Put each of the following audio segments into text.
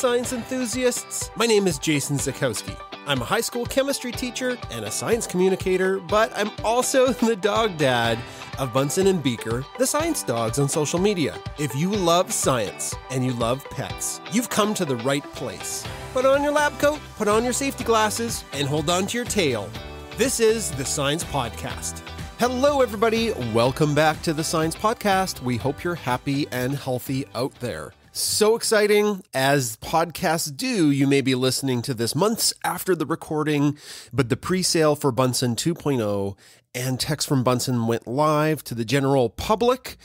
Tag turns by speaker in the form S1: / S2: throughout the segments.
S1: science enthusiasts. My name is Jason Zakowski. I'm a high school chemistry teacher and a science communicator, but I'm also the dog dad of Bunsen and Beaker, the science dogs on social media. If you love science and you love pets, you've come to the right place. Put on your lab coat, put on your safety glasses, and hold on to your tail. This is the Science Pawdcast. Hello, everybody. Welcome back to the Science Pawdcast. We hope you're happy and healthy out there. So exciting. As podcasts do, you may be listening to this months after the recording, but the pre sale for Bunsen 2.0 and Text from Bunsen went live to the general public.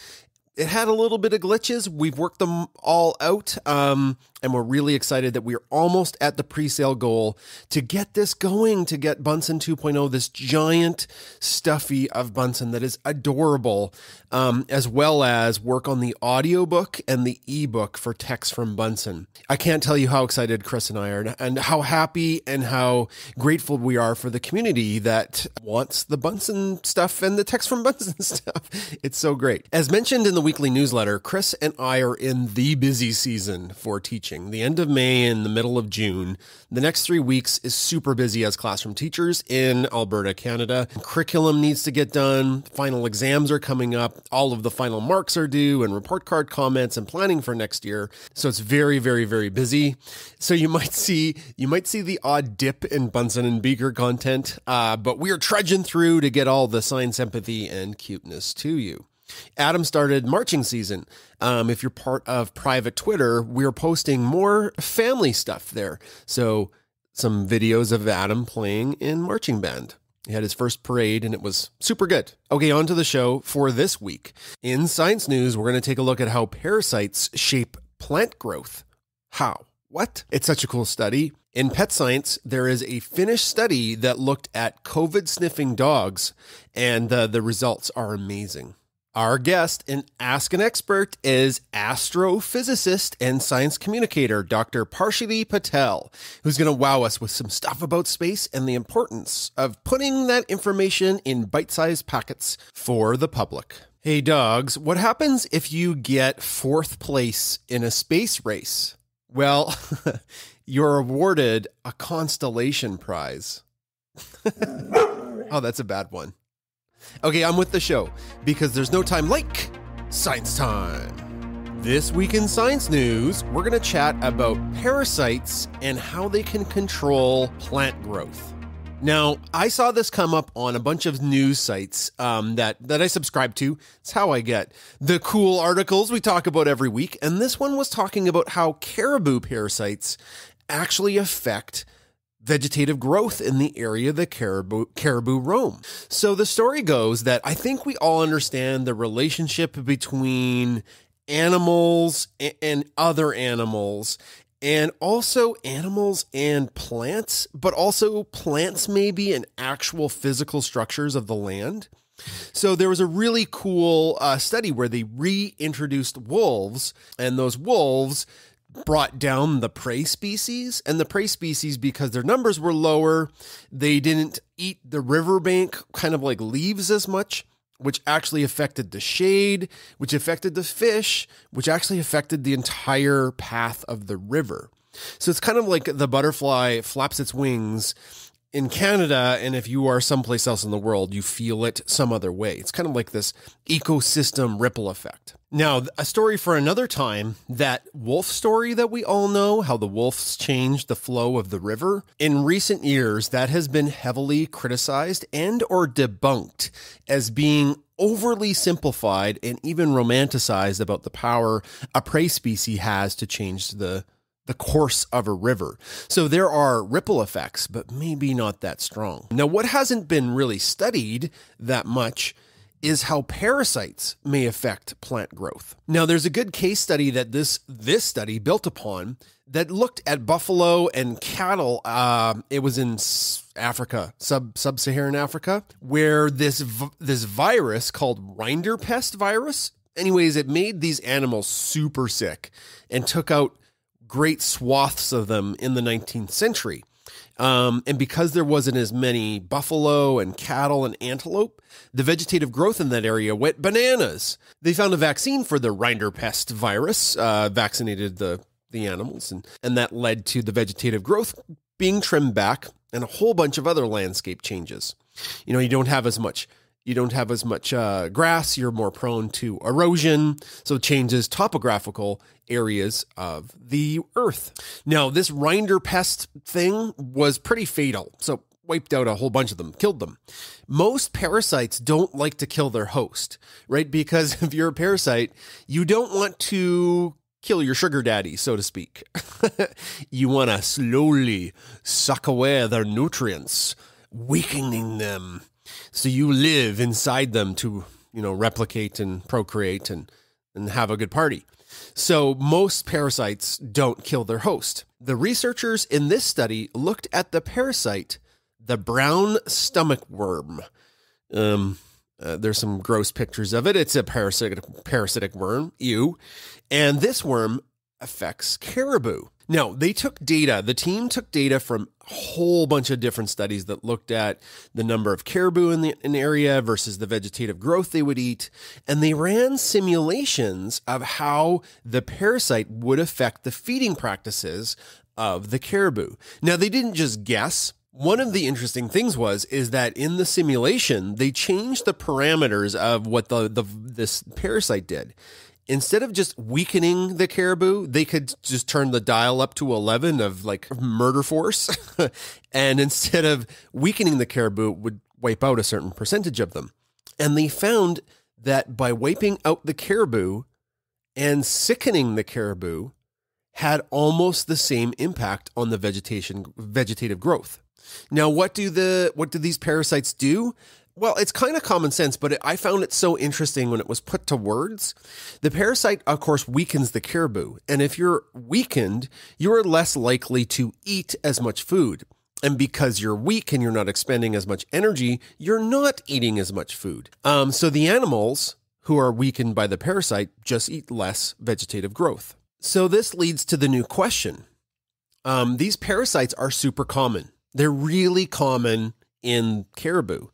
S1: It had a little bit of glitches. We've worked them all out. Um, and we're really excited that we're almost at the pre-sale goal to get this going to get bunsen 2.0 this giant stuffy of bunsen that is adorable um, as well as work on the audiobook and the ebook for text from bunsen. I can't tell you how excited chris and i are and how happy and how grateful we are for the community that wants the bunsen stuff and the text from bunsen stuff. It's so great. As mentioned in the weekly newsletter chris and i are in the busy season for teaching The end of May and the middle of June. The next three weeks is super busy as classroom teachers in Alberta, Canada. Curriculum needs to get done. Final exams are coming up. All of the final marks are due and report card comments and planning for next year. So it's very, very, very busy. So you might see, you might see the odd dip in Bunsen and Beaker content, uh, but we are trudging through to get all the science empathy and cuteness to you. Adam started marching season. Um, if you're part of private Twitter, we're posting more family stuff there. So, some videos of Adam playing in marching band. He had his first parade and it was super good. Okay, on to the show for this week. In science news, we're going to take a look at how parasites shape plant growth. How? What? It's such a cool study. In pet science, there is a Finnish study that looked at COVID sniffing dogs, and uh, the results are amazing. Our guest in Ask an Expert is astrophysicist and science communicator Dr. Parshati Patel, who's going to wow us with some stuff about space and the importance of putting that information in bite sized packets for the public. Hey, dogs, what happens if you get fourth place in a space race? Well, you're awarded a constellation prize. oh, that's a bad one. Okay, I'm with the show because there's no time like science time. This week in science news, we're going to chat about parasites and how they can control plant growth. Now, I saw this come up on a bunch of news sites um, that that I subscribe to. It's how I get the cool articles we talk about every week, and this one was talking about how caribou parasites actually affect vegetative growth in the area the caribou, caribou roam. So the story goes that I think we all understand the relationship between animals and other animals and also animals and plants, but also plants maybe and actual physical structures of the land. So there was a really cool uh, study where they reintroduced wolves, and those wolves brought down the prey species and the prey species because their numbers were lower they didn't eat the riverbank kind of like leaves as much which actually affected the shade which affected the fish which actually affected the entire path of the river. So it's kind of like the butterfly flaps its wings in Canada, and if you are someplace else in the world, you feel it some other way. It's kind of like this ecosystem ripple effect. Now, a story for another time that wolf story that we all know, how the wolves changed the flow of the river. In recent years, that has been heavily criticized and or debunked as being overly simplified and even romanticized about the power a prey species has to change the the course of a river. So there are ripple effects, but maybe not that strong. Now, what hasn't been really studied that much is how parasites may affect plant growth. Now, there's a good case study that this this study built upon that looked at buffalo and cattle. Uh, it was in Africa, sub sub-Saharan Africa, where this this virus called rinderpest virus. Anyways, it made these animals super sick and took out great swaths of them in the 19th century. Um, and because there wasn't as many buffalo and cattle and antelope, the vegetative growth in that area went bananas. They found a vaccine for the rinderpest virus, uh, vaccinated the the animals, and, and that led to the vegetative growth being trimmed back and a whole bunch of other landscape changes. You know, you don't have as much you don't have as much uh, grass, you're more prone to erosion, so it changes topographical areas of the earth. Now, this rinderpest thing was pretty fatal, so wiped out a whole bunch of them, killed them. Most parasites don't like to kill their host, right? Because if you're a parasite, you don't want to kill your sugar daddy, so to speak. you want to slowly suck away their nutrients, weakening them so you live inside them to, you know, replicate and procreate and, and have a good party. So most parasites don't kill their host. The researchers in this study looked at the parasite, the brown stomach worm. Um, uh, there's some gross pictures of it. It's a parasitic parasitic worm, ew. And this worm affects caribou. Now, they took data, the team took data from a whole bunch of different studies that looked at the number of caribou in the in area versus the vegetative growth they would eat. And they ran simulations of how the parasite would affect the feeding practices of the caribou. Now, they didn't just guess. One of the interesting things was is that in the simulation they changed the parameters of what the, the this parasite did instead of just weakening the caribou, they could just turn the dial up to 11 of like murder force. and instead of weakening the caribou, would wipe out a certain percentage of them. And they found that by wiping out the caribou and sickening the caribou had almost the same impact on the vegetation vegetative growth. Now, what do the what do these parasites do? Well, it's kind of common sense, but I found it so interesting when it was put to words. The parasite, of course, weakens the caribou. And if you're weakened, you're less likely to eat as much food. And because you're weak and you're not expending as much energy, you're not eating as much food. Um, so the animals who are weakened by the parasite just eat less vegetative growth. So this leads to the new question. Um, these parasites are super common. They're really common in caribou.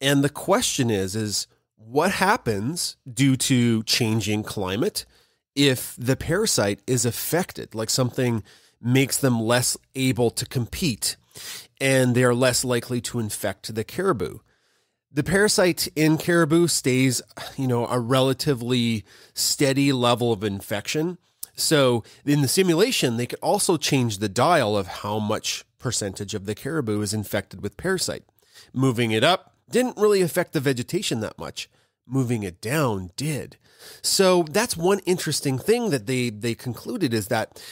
S1: And the question is, is what happens due to changing climate if the parasite is affected, like something makes them less able to compete and they are less likely to infect the caribou. The parasite in caribou stays, you know, a relatively steady level of infection. So in the simulation, they could also change the dial of how much percentage of the caribou is infected with parasite, moving it up didn't really affect the vegetation that much. Moving it down did. So that's one interesting thing that they they concluded is that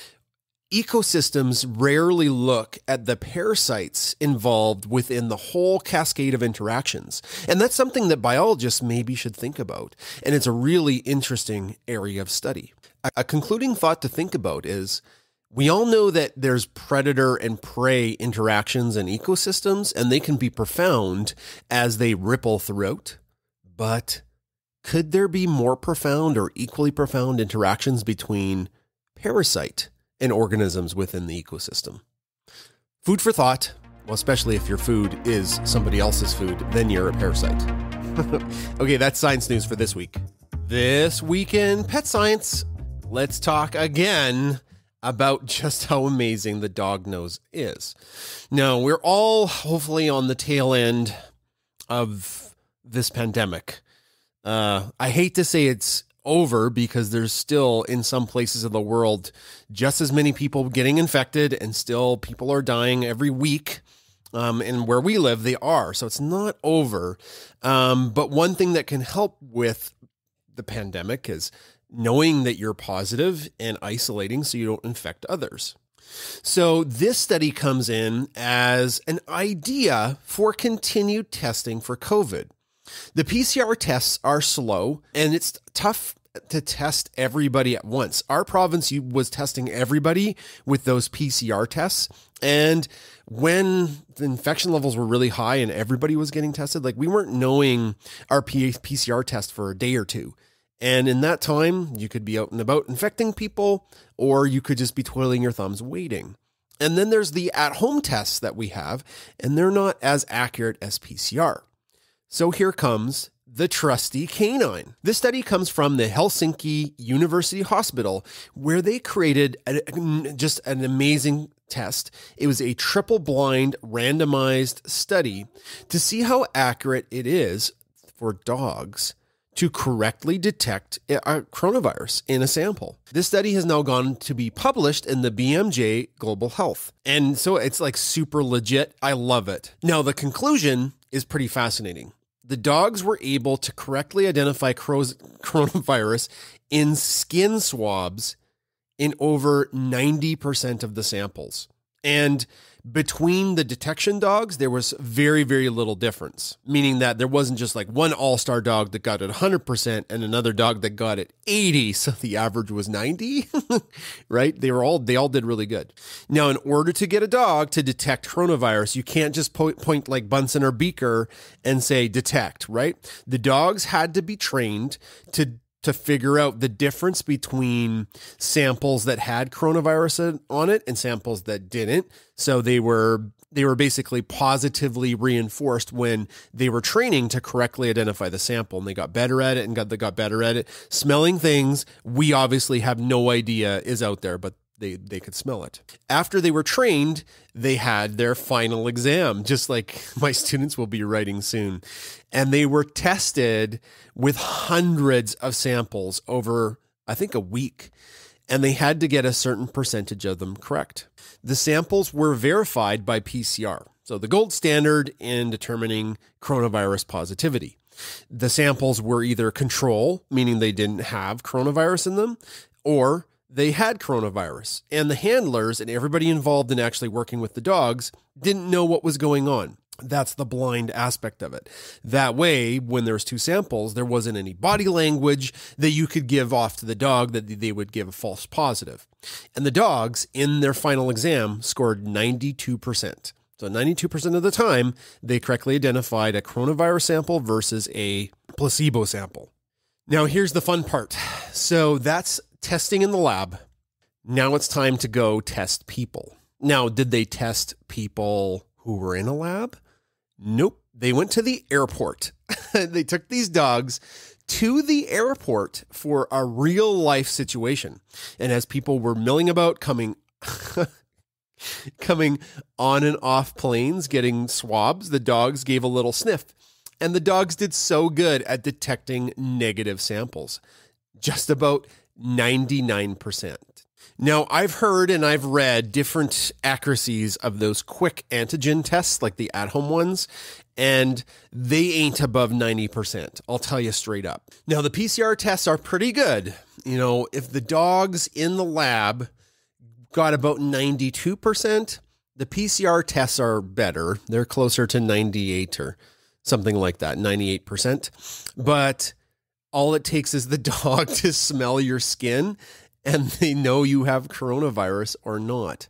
S1: ecosystems rarely look at the parasites involved within the whole cascade of interactions. And that's something that biologists maybe should think about. And it's a really interesting area of study. A, concluding thought to think about is we all know that there's predator and prey interactions and ecosystems, and they can be profound as they ripple throughout. But could there be more profound or equally profound interactions between parasite and organisms within the ecosystem? Food for thought. Well, especially if your food is somebody else's food, then you're a parasite. okay, that's science news for this week. This week in pet science, let's talk again about just how amazing the dog nose is. Now, we're all hopefully on the tail end of this pandemic. Uh, I hate to say it's over because there's still in some places of the world just as many people getting infected and still people are dying every week. Um, and where we live, they are. So it's not over. Um, but one thing that can help with the pandemic is knowing that you're positive and isolating so you don't infect others. So, this study comes in as an idea for continued testing for COVID. The PCR tests are slow and it's tough to test everybody at once. Our province was testing everybody with those PCR tests. And when the infection levels were really high and everybody was getting tested, like we weren't knowing our PCR test for a day or two. And in that time, you could be out and about infecting people, or you could just be twiddling your thumbs waiting. And then there's the at home tests that we have, and they're not as accurate as PCR. So here comes the trusty canine. This study comes from the Helsinki University Hospital, where they created a, just an amazing test. It was a triple blind randomized study to see how accurate it is for dogs to correctly detect a coronavirus in a sample. This study has now gone to be published in the BMJ Global Health. And so it's like super legit. I love it. Now, the conclusion is pretty fascinating. The dogs were able to correctly identify coronavirus in skin swabs in over 90% of the samples. And between the detection dogs, there was very, very little difference, meaning that there wasn't just like one all star dog that got it 100% and another dog that got it 80. So the average was 90, right? They were all, they all did really good. Now, in order to get a dog to detect coronavirus, you can't just point, point like Bunsen or Beaker and say detect, right? The dogs had to be trained to to figure out the difference between samples that had coronavirus on it and samples that didn't. So they were they were basically positively reinforced when they were training to correctly identify the sample and they got better at it and got they got better at it. Smelling things we obviously have no idea is out there, but they they could smell it. After they were trained, they had their final exam, just like my students will be writing soon. And they were tested with hundreds of samples over I think a week. And they had to get a certain percentage of them correct. The samples were verified by PCR. So the gold standard in determining coronavirus positivity. The samples were either control, meaning they didn't have coronavirus in them, or they had coronavirus, and the handlers and everybody involved in actually working with the dogs didn't know what was going on. That's the blind aspect of it. That way, when there's two samples, there wasn't any body language that you could give off to the dog that they would give a false positive. And the dogs in their final exam scored 92%. So 92% of the time, they correctly identified a coronavirus sample versus a placebo sample. Now, here's the fun part. So that's testing in the lab. Now it's time to go test people. Now, did they test people who were in a lab? Nope. They went to the airport. they took these dogs to the airport for a real life situation. And as people were milling about coming coming on and off planes getting swabs, the dogs gave a little sniff. And the dogs did so good at detecting negative samples. Just about 99%. Now, I've heard and I've read different accuracies of those quick antigen tests, like the at home ones, and they ain't above 90%. I'll tell you straight up. Now, the PCR tests are pretty good. You know, if the dogs in the lab got about 92%, the PCR tests are better. They're closer to 98 or something like that, 98%. But all it takes is the dog to smell your skin and they know you have coronavirus or not.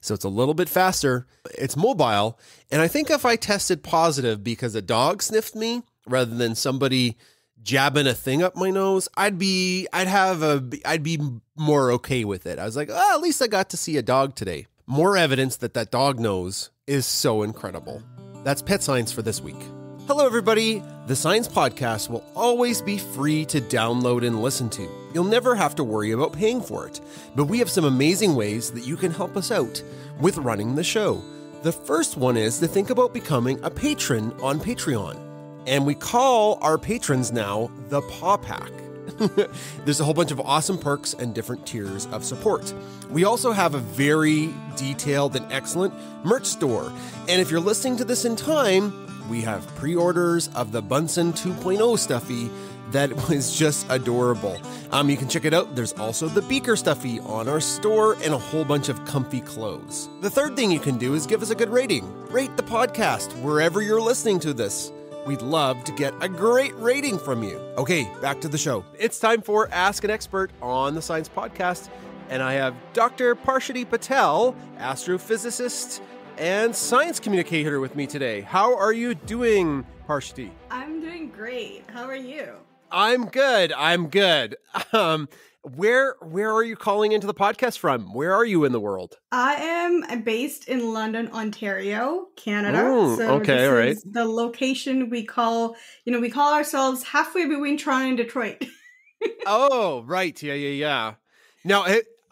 S1: So it's a little bit faster. It's mobile. And I think if I tested positive because a dog sniffed me rather than somebody jabbing a thing up my nose, I'd be I'd have a I'd be more okay with it. I was like, "Oh, at least I got to see a dog today." More evidence that that dog knows is so incredible. That's pet science for this week. Hello, everybody. The Science Pawdcast will always be free to download and listen to. You'll never have to worry about paying for it. But we have some amazing ways that you can help us out with running the show. The first one is to think about becoming a patron on Patreon. And we call our patrons now the Paw Pack. There's a whole bunch of awesome perks and different tiers of support. We also have a very detailed and excellent merch store. And if you're listening to this in time, we have pre orders of the Bunsen 2.0 stuffy that was just adorable. Um, you can check it out. There's also the Beaker stuffy on our store and a whole bunch of comfy clothes. The third thing you can do is give us a good rating. Rate the podcast wherever you're listening to this. We'd love to get a great rating from you. Okay, back to the show. It's time for Ask an Expert on the Science Pawdcast. And I have Dr. Parshati Patel, astrophysicist and science communicator with me today. How are you doing, Parshati?
S2: I'm doing great. How are you?
S1: I'm good. I'm good. Um, Where where are you calling into the podcast from? Where are you in the world?
S2: I am based in London, Ontario, Canada.
S1: Ooh,
S2: so
S1: okay, all right.
S2: the location we call, you know, we call ourselves halfway between Toronto and Detroit.
S1: oh, right. Yeah, yeah, yeah. Now,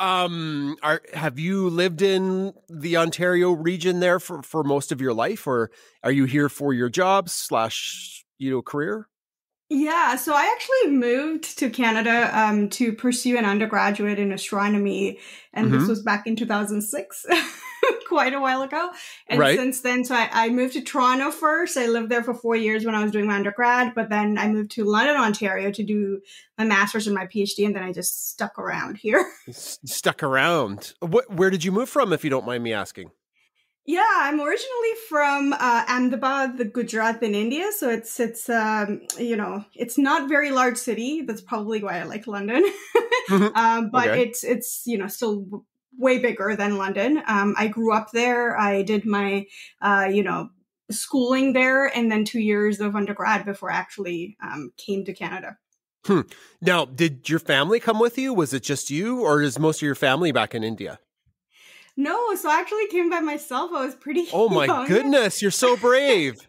S1: um, are have you lived in the Ontario region there for for most of your life, or are you here for your job slash you know career?
S2: Yeah, so I actually moved to Canada um, to pursue an undergraduate in astronomy, and
S1: Mhm.
S2: this was back in 2006, quite a while ago. And
S1: Right.
S2: since then, so I, I moved to Toronto first. I lived there for four years when I was doing my undergrad, but then I moved to London, Ontario to do my master's and my PhD, and then I just stuck around here.
S1: S- stuck around. What? Where did you move from, if you don't mind me asking?
S2: Yeah, I'm originally from uh, Ahmedabad, the Gujarat in India. So it's it's um, you know it's not very large city. That's probably why I like London.
S1: Mhm.
S2: um, but
S1: Okay.
S2: it's it's you know still way bigger than London. Um, I grew up there. I did my uh, you know schooling there, and then two years of undergrad before I actually um, came to Canada.
S1: Now, did your family come with you? Was it just you, or is most of your family back in India?
S2: No, so I actually came by myself. I was pretty.
S1: Oh my
S2: young.
S1: goodness, you're so brave.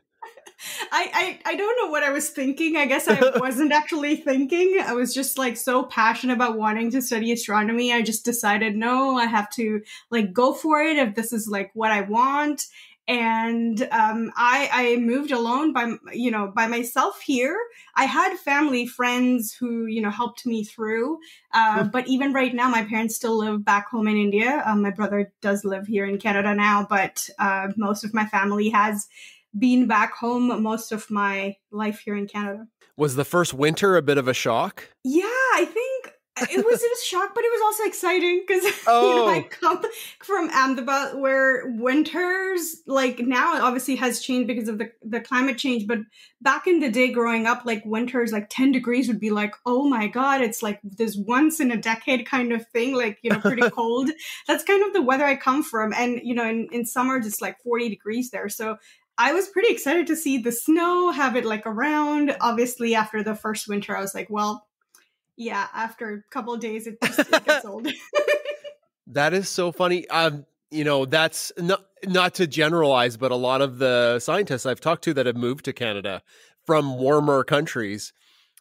S2: I, I I don't know what I was thinking. I guess I wasn't actually thinking. I was just like so passionate about wanting to study astronomy. I just decided no, I have to like go for it if this is like what I want. And um, I I moved alone by you know by myself here. I had family friends who you know helped me through. Uh, but even right now, my parents still live back home in India. Um, my brother does live here in Canada now, but uh, most of my family has been back home most of my life here in Canada.
S1: Was the first winter a bit of a shock?
S2: Yeah, I think it was it was shock, but it was also exciting because you
S1: Oh.
S2: know I come from Ahmedabad where winters like now it obviously has changed because of the the climate change, but back in the day growing up, like winters like ten degrees would be like oh my god, it's like this once in a decade kind of thing, like you know pretty cold. That's kind of the weather I come from, and you know in in summer it's like forty degrees there, so. I was pretty excited to see the snow, have it like around. Obviously, after the first winter, I was like, well, yeah, after a couple of days, it just it gets old.
S1: That is so funny. Um, you know, that's not not to generalize, but a lot of the scientists I've talked to that have moved to Canada from warmer countries,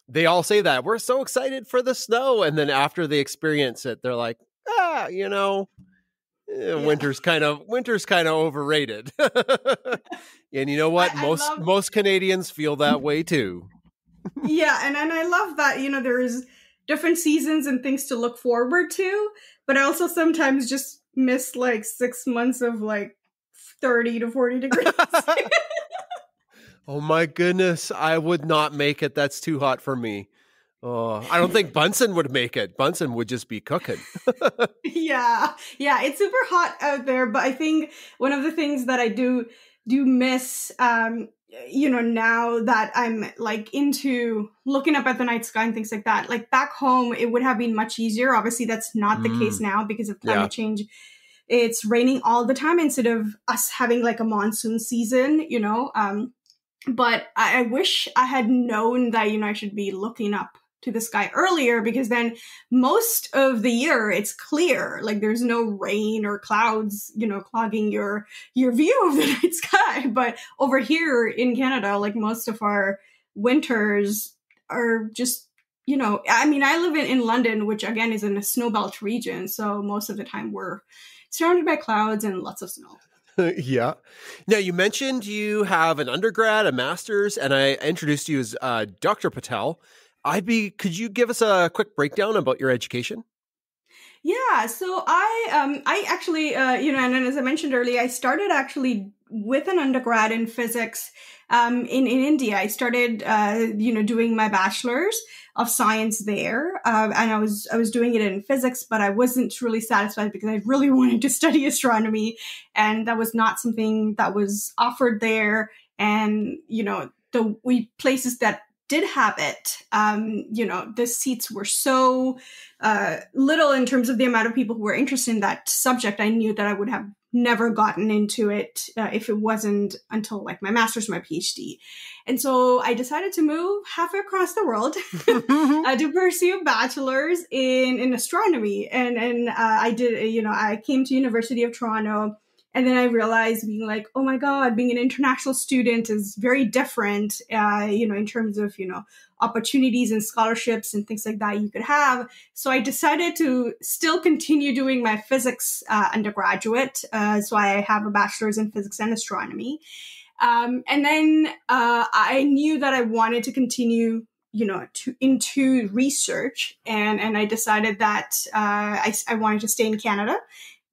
S1: they all say that we're so excited for the snow, and then after they experience it, they're like, ah, you know, eh, winter's kind of winter's kind of overrated. and you know what?
S2: I- I
S1: most
S2: love-
S1: most Canadians feel that way too.
S2: yeah, and and I love that you know there's different seasons and things to look forward to, but I also sometimes just miss like six months of like thirty to forty degrees.
S1: Oh my goodness, I would not make it. That's too hot for me. Oh, I don't think Bunsen would make it. Bunsen would just be cooking.
S2: yeah yeah it's super hot out there but i think one of the things that i do do miss um you know now that i'm like into looking up at the night sky and things like that like back home it would have been much easier obviously that's not the
S1: Mm.
S2: case now because of climate
S1: Yeah.
S2: change it's raining all the time instead of us having like a monsoon season you know um but I, I wish i had known that you know i should be looking up to the sky earlier because then most of the year it's clear like there's no rain or clouds you know clogging your your view of the night sky but over here in canada like most of our winters are just you know i mean i live in, in london which again is in a snowbelt region so most of the time we're surrounded by clouds and lots of snow
S1: yeah. Now you mentioned you have an undergrad, a master's, and I introduced you as uh, Dr. Patel. I'd be. Could you give us a quick breakdown about your education?
S2: Yeah, so I um I actually uh you know and, and as I mentioned earlier I started actually with an undergrad in physics um in in India. I started uh you know doing my bachelor's of science there uh, and I was I was doing it in physics but I wasn't really satisfied because I really wanted to study astronomy and that was not something that was offered there and you know the we places that did have it um you know the seats were so uh, little in terms of the amount of people who were interested in that subject, I knew that I would have never gotten into it uh, if it wasn't until like my master's, my PhD. And so I decided to move halfway across the world uh, to pursue a bachelor's in, in astronomy. And, and uh, I did, you know, I came to University of Toronto and then I realized being like, oh my God, being an international student is very different, uh, you know, in terms of, you know, opportunities and scholarships and things like that you could have. So I decided to still continue doing my physics uh, undergraduate. Uh, so I have a bachelor's in physics and astronomy. Um, and then uh, I knew that I wanted to continue you know to into research and and i decided that uh, I, I wanted to stay in canada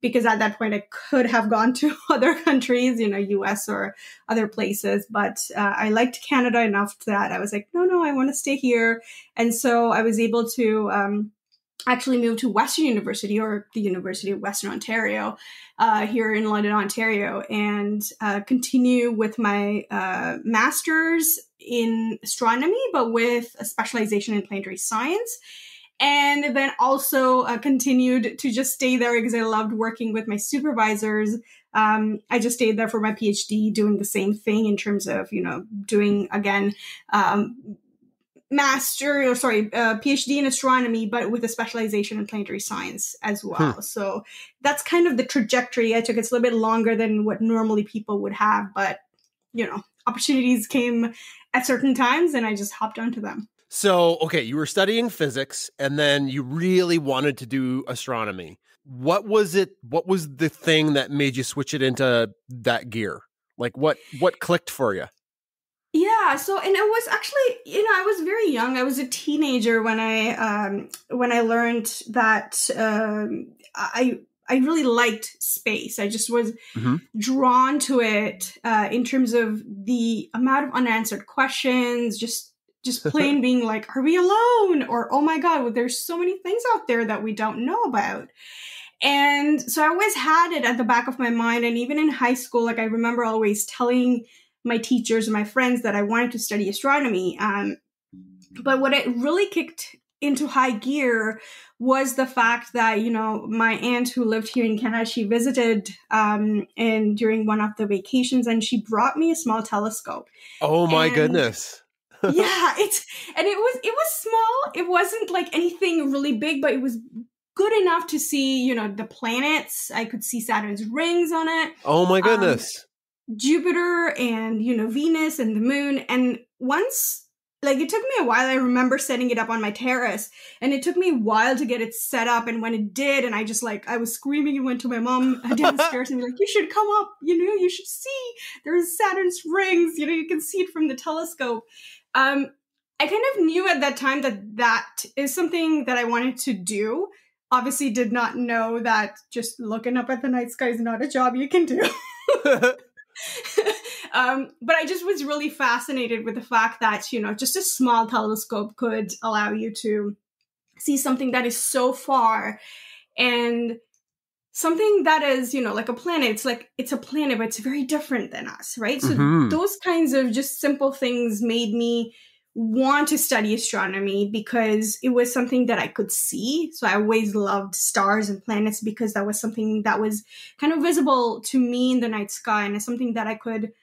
S2: because at that point I could have gone to other countries, you know, US or other places. But uh, I liked Canada enough that I was like, no, no, I want to stay here. And so I was able to um, actually move to Western University or the University of Western Ontario uh, here in London, Ontario, and uh, continue with my uh, master's in astronomy, but with a specialization in planetary science and then also uh, continued to just stay there because I loved working with my supervisors. Um, I just stayed there for my PhD, doing the same thing in terms of you know doing again um, master or sorry uh, phd in astronomy but with a specialization in planetary science as hmm. well hmm. so that's kind of the trajectory i took it's a little bit longer than what normally people would have but you know opportunities came at certain times and i just hopped onto them
S1: so, okay, you were studying physics and then you really wanted to do astronomy. What was it? What was the thing that made you switch it into that gear? Like what what clicked for you?
S2: Yeah, so and it was actually, you know, I was very young. I was a teenager when I um when I learned that um I I really liked space. I just was mm-hmm. drawn to it uh, in terms of the amount of unanswered questions, just just plain being like, are we alone? Or, oh my God, there's so many things out there that we don't know about. And so I always had it at the back of my mind. And even in high school, like I remember always telling my teachers and my friends that I wanted to study astronomy. Um, but what it really kicked into high gear was the fact that you know my aunt who lived here in Canada she visited um and during one of the vacations and she brought me a small telescope.
S1: Oh my and goodness
S2: yeah, it's and it was it was small. It wasn't like anything really big, but it was good enough to see, you know, the planets. I could see Saturn's rings on it.
S1: Oh my um, goodness.
S2: Um, Jupiter and, you know, Venus and the moon. And once like it took me a while. I remember setting it up on my terrace and it took me a while to get it set up. And when it did, and I just like, I was screaming and went to my mom downstairs and be like, you should come up, you know, you should see there's Saturn's rings, you know, you can see it from the telescope. Um, I kind of knew at that time that that is something that I wanted to do. Obviously, did not know that just looking up at the night sky is not a job you can do. um, but I just was really fascinated with the fact that, you know, just a small telescope could allow you to see something that is so far and something that is, you know, like a planet. It's like, it's a planet, but it's very different than us, right? So mm-hmm. those kinds of just simple things made me want to study astronomy because it was something that I could see. So I always loved stars and planets because that was something that was kind of visible to me in the night sky and it's something that I could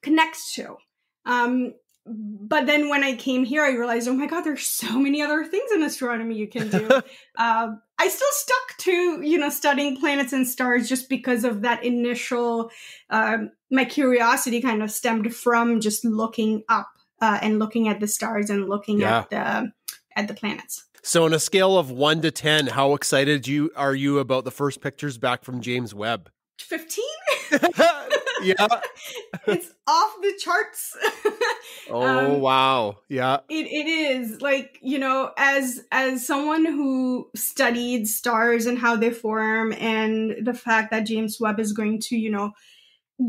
S2: connect to. Um, but then when I came here, I realized, oh my God, there's so many other things in astronomy you can do. uh, I still stuck to, you know, studying planets and stars just because of that initial, um, my curiosity kind of stemmed from just looking up uh, and looking at the stars and looking yeah. at the at the planets.
S1: So, on a scale of one to ten, how excited you are you about the first pictures back from James Webb?
S2: Fifteen.
S1: yeah,
S2: it's off the charts.
S1: oh um, wow! Yeah,
S2: it it is. Like you know, as as someone who studied stars and how they form, and the fact that James Webb is going to you know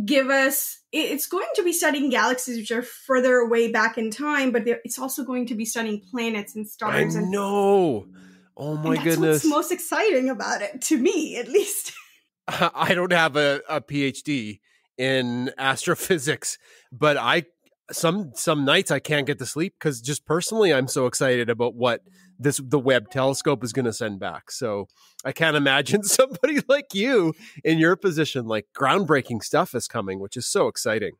S2: give us it's going to be studying galaxies which are further away back in time but it's also going to be studying planets and stars
S1: I
S2: and
S1: know. Oh my goodness That's
S2: what's most exciting about it to me at least.
S1: I don't have a, a phd in astrophysics but i some some nights I can't get to sleep because just personally I'm so excited about what this the Webb telescope is going to send back. So I can't imagine somebody like you in your position, like groundbreaking stuff is coming, which is so exciting.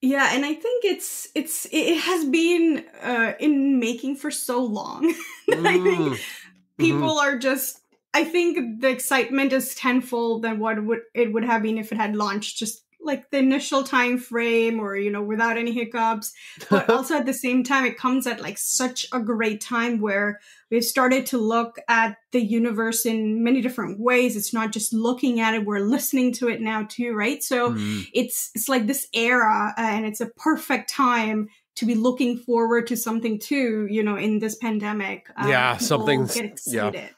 S2: Yeah, and I think it's it's it has been uh, in making for so long that mm. I think mm. Mm-hmm. people mm-hmm. are just. I think the excitement is tenfold than what would it would have been if it had launched just like the initial time frame or you know without any hiccups but also at the same time it comes at like such a great time where we've started to look at the universe in many different ways it's not just looking at it we're listening to it now too right so mm. it's it's like this era uh, and it's a perfect time to be looking forward to something too you know in this pandemic
S1: um, yeah something get excited yeah.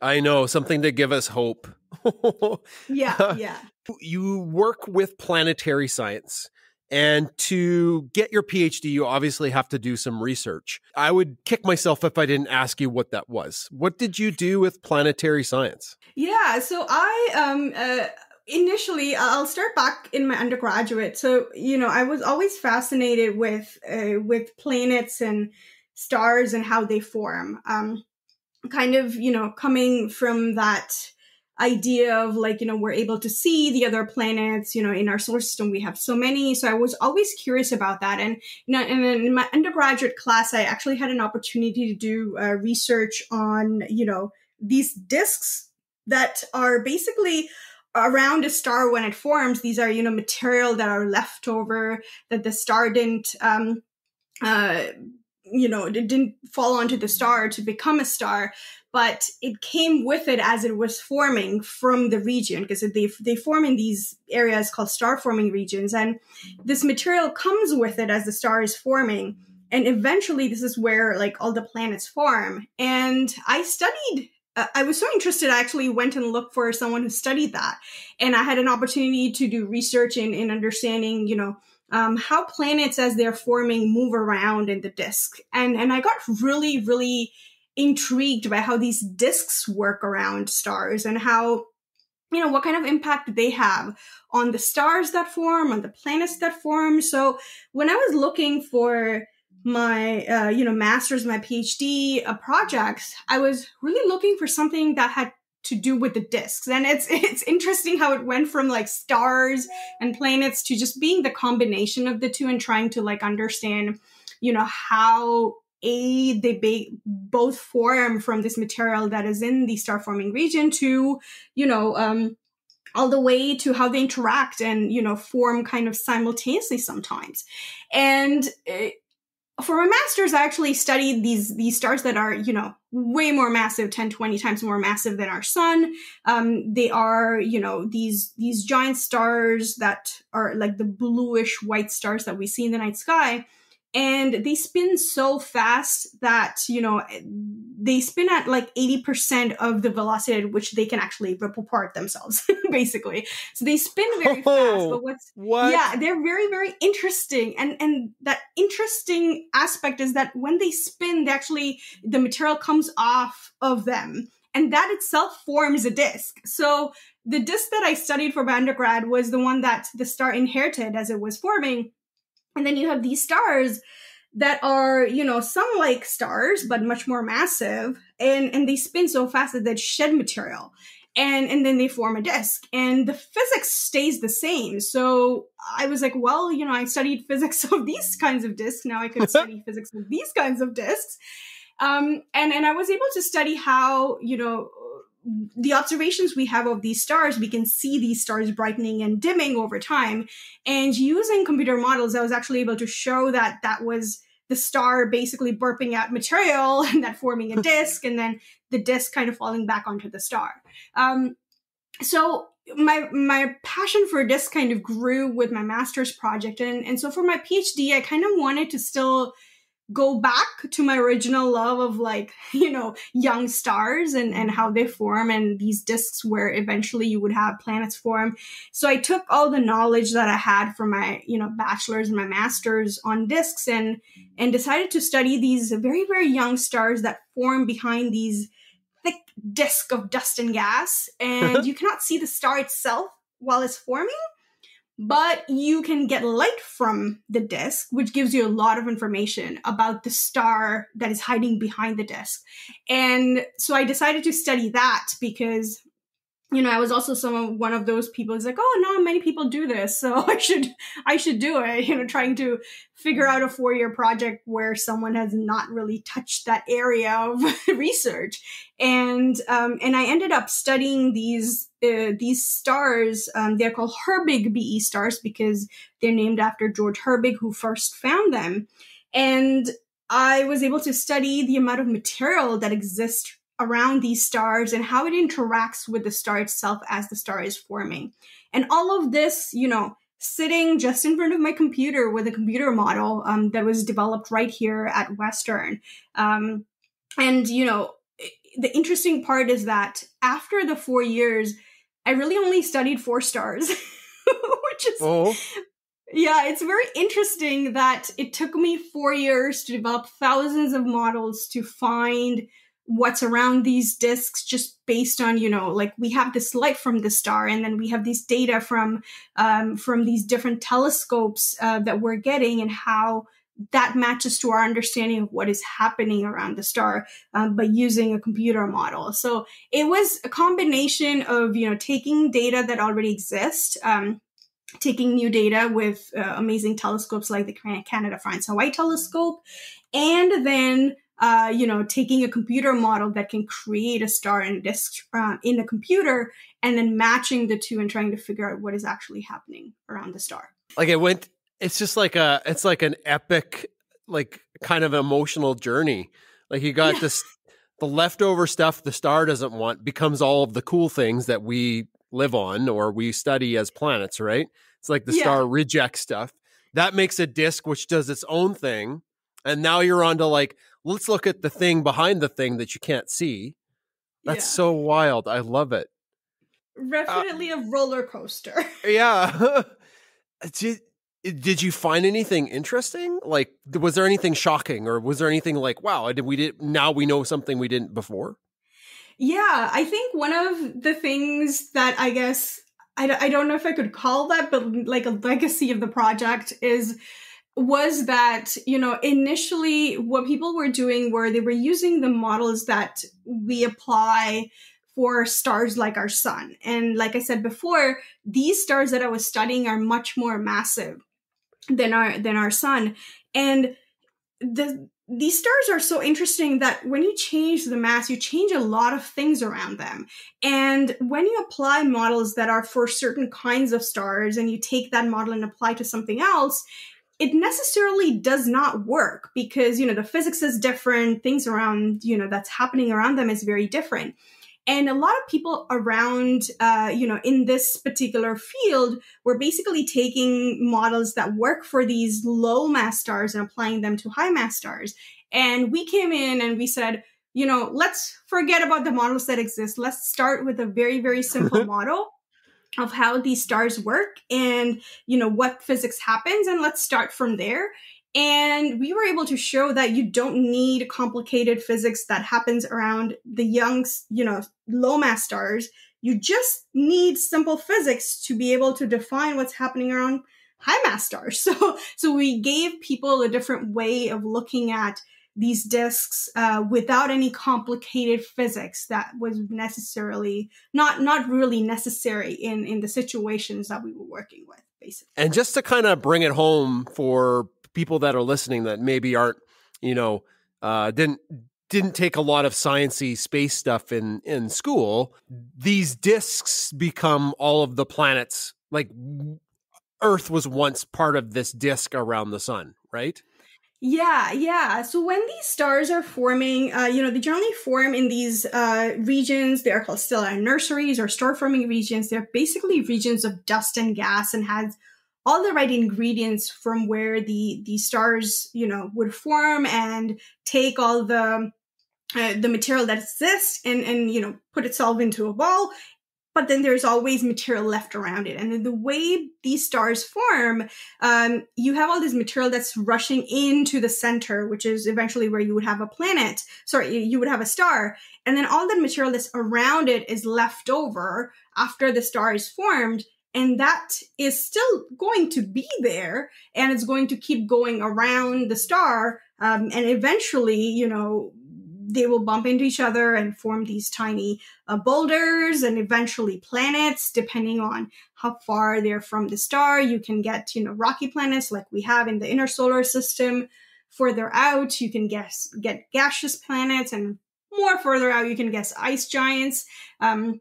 S1: I know something to give us hope.
S2: yeah, yeah.
S1: You work with planetary science. And to get your PhD, you obviously have to do some research. I would kick myself if I didn't ask you what that was. What did you do with planetary science?
S2: Yeah, so I um uh, initially I'll start back in my undergraduate. So you know I was always fascinated with uh, with planets and stars and how they form. Um, kind of, you know, coming from that idea of like, you know, we're able to see the other planets, you know, in our solar system, we have so many. So I was always curious about that. And, you know, and in my undergraduate class, I actually had an opportunity to do uh, research on, you know, these disks that are basically around a star when it forms. These are, you know, material that are left over that the star didn't, um, uh, you know, it didn't fall onto the star to become a star, but it came with it as it was forming from the region because they, they form in these areas called star forming regions. And this material comes with it as the star is forming. And eventually, this is where like all the planets form. And I studied uh, I was so interested, I actually went and looked for someone who studied that. And I had an opportunity to do research in, in understanding, you know, um, how planets as they're forming move around in the disk. And, and I got really, really intrigued by how these disks work around stars and how, you know, what kind of impact they have on the stars that form, on the planets that form. So when I was looking for my, uh, you know, master's, my PhD uh, projects, I was really looking for something that had to do with the disks and it's it's interesting how it went from like stars and planets to just being the combination of the two and trying to like understand you know how a they both form from this material that is in the star forming region to you know um all the way to how they interact and you know form kind of simultaneously sometimes. And uh, for my master's i actually studied these these stars that are you know way more massive 10 20 times more massive than our sun. Um, they are you know these these giant stars that are like the bluish white stars that we see in the night sky and they spin so fast that you know they spin at like 80% of the velocity at which they can actually rip apart themselves basically. So they spin very oh, fast but what's what? yeah they're very very interesting. And and that interesting aspect is that when they spin they actually the material comes off of them. And that itself forms a disk so the disk that i studied for my undergrad was the one that the star inherited as it was forming and then you have these stars that are, you know, some like stars, but much more massive. And, and they spin so fast that they shed material. And, and then they form a disk and the physics stays the same. So I was like, well, you know, I studied physics of these kinds of disks. Now I could study physics of these kinds of disks. Um, and, and I was able to study how, you know, the observations we have of these stars, we can see these stars brightening and dimming over time. And using computer models, I was actually able to show that that was the star basically burping out material and that forming a disk, and then the disk kind of falling back onto the star. Um, so my my passion for disk kind of grew with my master's project, and and so for my PhD, I kind of wanted to still go back to my original love of like you know young stars and and how they form and these disks where eventually you would have planets form. So i took all the knowledge that i had from my you know bachelor's and my master's on disks and and decided to study these very very young stars that form behind these thick disk of dust and gas. And uh-huh. you cannot see the star itself while it's forming but you can get light from the disk, which gives you a lot of information about the star that is hiding behind the disk. And so I decided to study that because you know, I was also some one of those people who's like, oh, not many people do this, so I should I should do it. You know, trying to figure out a four year project where someone has not really touched that area of research, and um, and I ended up studying these these stars. Um, they're called Herbig BE stars because they're named after George Herbig, who first found them, and I was able to study the amount of material that exists around these stars and how it interacts with the star itself as the star is forming. And all of this, you know, sitting just in front of my computer with a computer model um, that was developed right here at Western. Um, and, you know, the interesting part is that after the four years, I really only studied four stars, which is. Oh. Yeah, it's very interesting that it took me four years to develop thousands of models to find what's around these disks just based on you know like we have this light from the star and then we have these data from um, from these different telescopes uh, that we're getting and how that matches to our understanding of what is happening around the star um, by using a computer model so it was a combination of you know taking data that already exists um, taking new data with uh, amazing telescopes like the canada france hawaii telescope and then uh, you know, taking a computer model that can create a star and a disk uh, in a computer and then matching the two and trying to figure out what is actually happening around the star.
S1: Like it went, it's just like a, it's like an epic, like kind of emotional journey. Like you got yeah. this, the leftover stuff the star doesn't want becomes all of the cool things that we live on or we study as planets, right? It's like the yeah. star rejects stuff. That makes a disk which does its own thing. And now you're on to like, let's look at the thing behind the thing that you can't see. That's yeah. so wild. I love it.
S2: Definitely uh, a roller coaster.
S1: yeah. did, you find anything interesting? Like, was there anything shocking, or was there anything like, "Wow, did we did now we know something we didn't before"?
S2: Yeah, I think one of the things that I guess I, I don't know if I could call that, but like a legacy of the project is was that you know initially what people were doing were they were using the models that we apply for stars like our sun and like i said before these stars that i was studying are much more massive than our than our sun. And the these stars are so interesting that when you change the mass, you change a lot of things around them. And when you apply models that are for certain kinds of stars and you take that model and apply to something else, it necessarily does not work because you know the physics is different. Things around you know that's happening around them is very different and a lot of people around uh, you know in this particular field were basically taking models that work for these low mass stars and applying them to high mass stars. And we came in and we said you know let's forget about the models that exist. Let's start with a very very simple model of how these stars work and you know what physics happens and let's start from there and we were able to show that you don't need complicated physics that happens around the young you know low mass stars. You just need simple physics to be able to define what's happening around high mass stars. So so we gave people a different way of looking at these disks uh, without any complicated physics that was necessarily not not really necessary in in the situations that we were working with basically.
S1: And just to kind of bring it home for people that are listening that maybe aren't you know uh, didn't didn't take a lot of sciency space stuff in in school these disks become all of the planets like earth was once part of this disk around the sun right
S2: yeah, yeah. So when these stars are forming, uh, you know, they generally form in these uh, regions. They are called stellar nurseries or star forming regions. They're basically regions of dust and gas and has all the right ingredients from where the the stars, you know, would form and take all the uh, the material that exists and and you know put itself into a ball but then there's always material left around it. And then the way these stars form, um, you have all this material that's rushing into the center, which is eventually where you would have a planet. Sorry, you would have a star. And then all the material that's around it is left over after the star is formed. And that is still going to be there and it's going to keep going around the star um, and eventually you know they will bump into each other and form these tiny uh, boulders and eventually planets depending on how far they're from the star. You can get you know rocky planets like we have in the inner solar system further out. You can guess get gaseous planets and more further out you can guess ice giants. Um,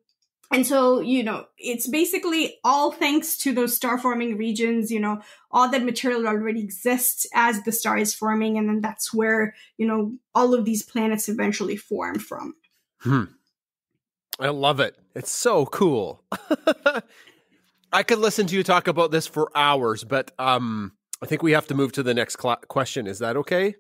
S2: and so you know it's basically all thanks to those star forming regions you know all that material already exists as the star is forming and then that's where you know all of these planets eventually form from.
S1: Hmm. i love it. It's so cool. I could listen to you talk about this for hours but um i think we have to move to the next cl- question. Is that okay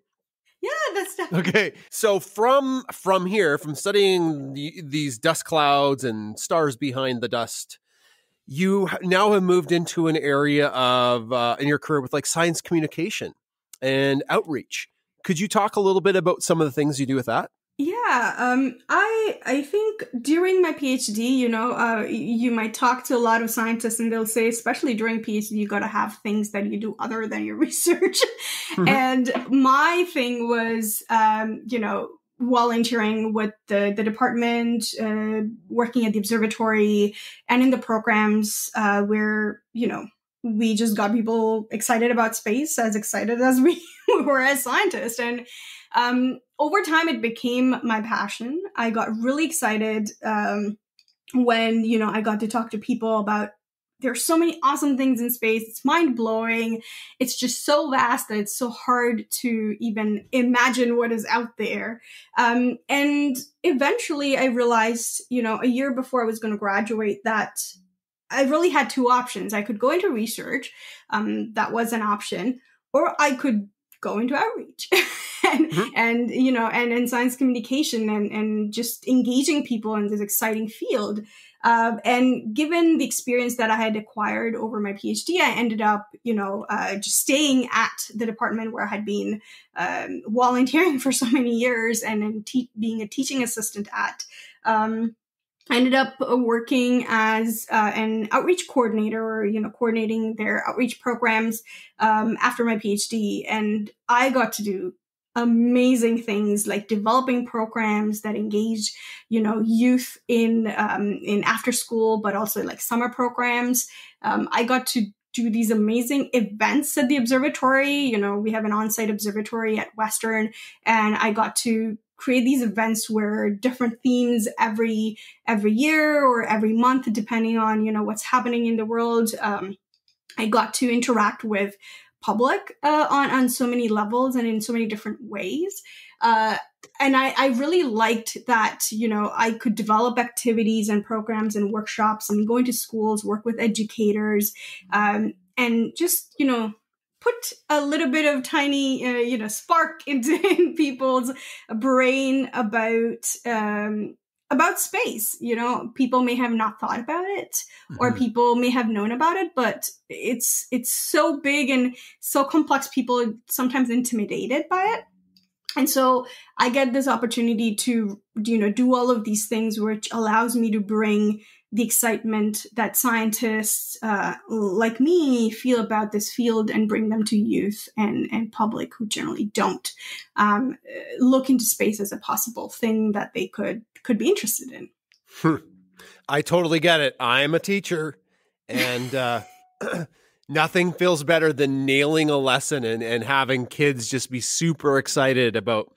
S1: definitely- okay. So from from here, from studying the, these dust clouds and stars behind the dust, you now have moved into an area of uh, in your career with like science communication and outreach. Could you talk a little bit about some of the things you do with that?
S2: Yeah, um, I I think during my PhD, you know, uh, you might talk to a lot of scientists, and they'll say, especially during PhD, you got to have things that you do other than your research. Mm-hmm. And my thing was, um, you know, volunteering with the the department, uh, working at the observatory, and in the programs uh, where you know we just got people excited about space, as excited as we were as scientists, and um, over time, it became my passion. I got really excited um, when you know I got to talk to people about there's so many awesome things in space. It's mind blowing. It's just so vast that it's so hard to even imagine what is out there. Um, and eventually, I realized, you know, a year before I was going to graduate, that I really had two options. I could go into research, um, that was an option, or I could go into outreach. and, mm-hmm. and you know and in science communication and and just engaging people in this exciting field uh, and given the experience that I had acquired over my PhD, I ended up, you know, uh, just staying at the department where I had been um, volunteering for so many years and te- being a teaching assistant at. Um, I ended up working as uh, an outreach coordinator, or you know, coordinating their outreach programs um, after my PhD, and I got to do amazing things like developing programs that engage you know youth in um, in after school but also like summer programs. Um, i got to do these amazing events at the observatory. You know we have an on-site observatory at western and i got to create these events where different themes every every year or every month depending on you know what's happening in the world um, i got to interact with public uh, on on so many levels and in so many different ways. Uh, and I, I really liked that you know I could develop activities and programs and workshops and going to schools, work with educators, um, and just you know put a little bit of tiny uh, you know spark into in people's brain about um, about space. You know, people may have not thought about it mm-hmm. or people may have known about it, but it's it's so big and so complex people are sometimes intimidated by it. And so I get this opportunity to you know do all of these things which allows me to bring the excitement that scientists uh, like me feel about this field and bring them to youth and, and public who generally don't um, look into space as a possible thing that they could could be interested in.
S1: Hmm. I totally get it. I'm a teacher, and uh, nothing feels better than nailing a lesson and, and having kids just be super excited about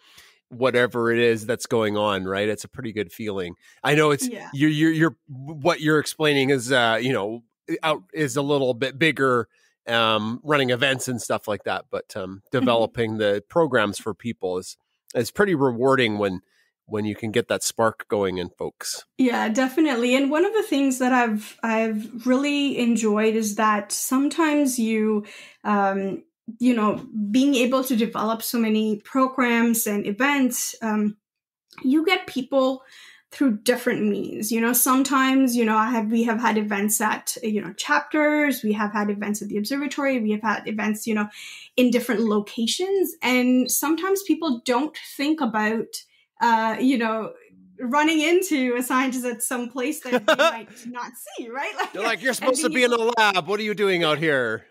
S1: whatever it is that's going on right it's a pretty good feeling i know it's yeah. you're, you're you're what you're explaining is uh you know out is a little bit bigger um running events and stuff like that but um mm-hmm. developing the programs for people is is pretty rewarding when when you can get that spark going in folks.
S2: Yeah, definitely. And one of the things that I've I've really enjoyed is that sometimes you um you know being able to develop so many programs and events um you get people through different means you know sometimes you know i have we have had events at you know chapters we have had events at the observatory we have had events you know in different locations and sometimes people don't think about uh, you know, running into a scientist at some place that they might not see, right?
S1: Like, you're like, you're supposed to be in a lab. What are you doing out here?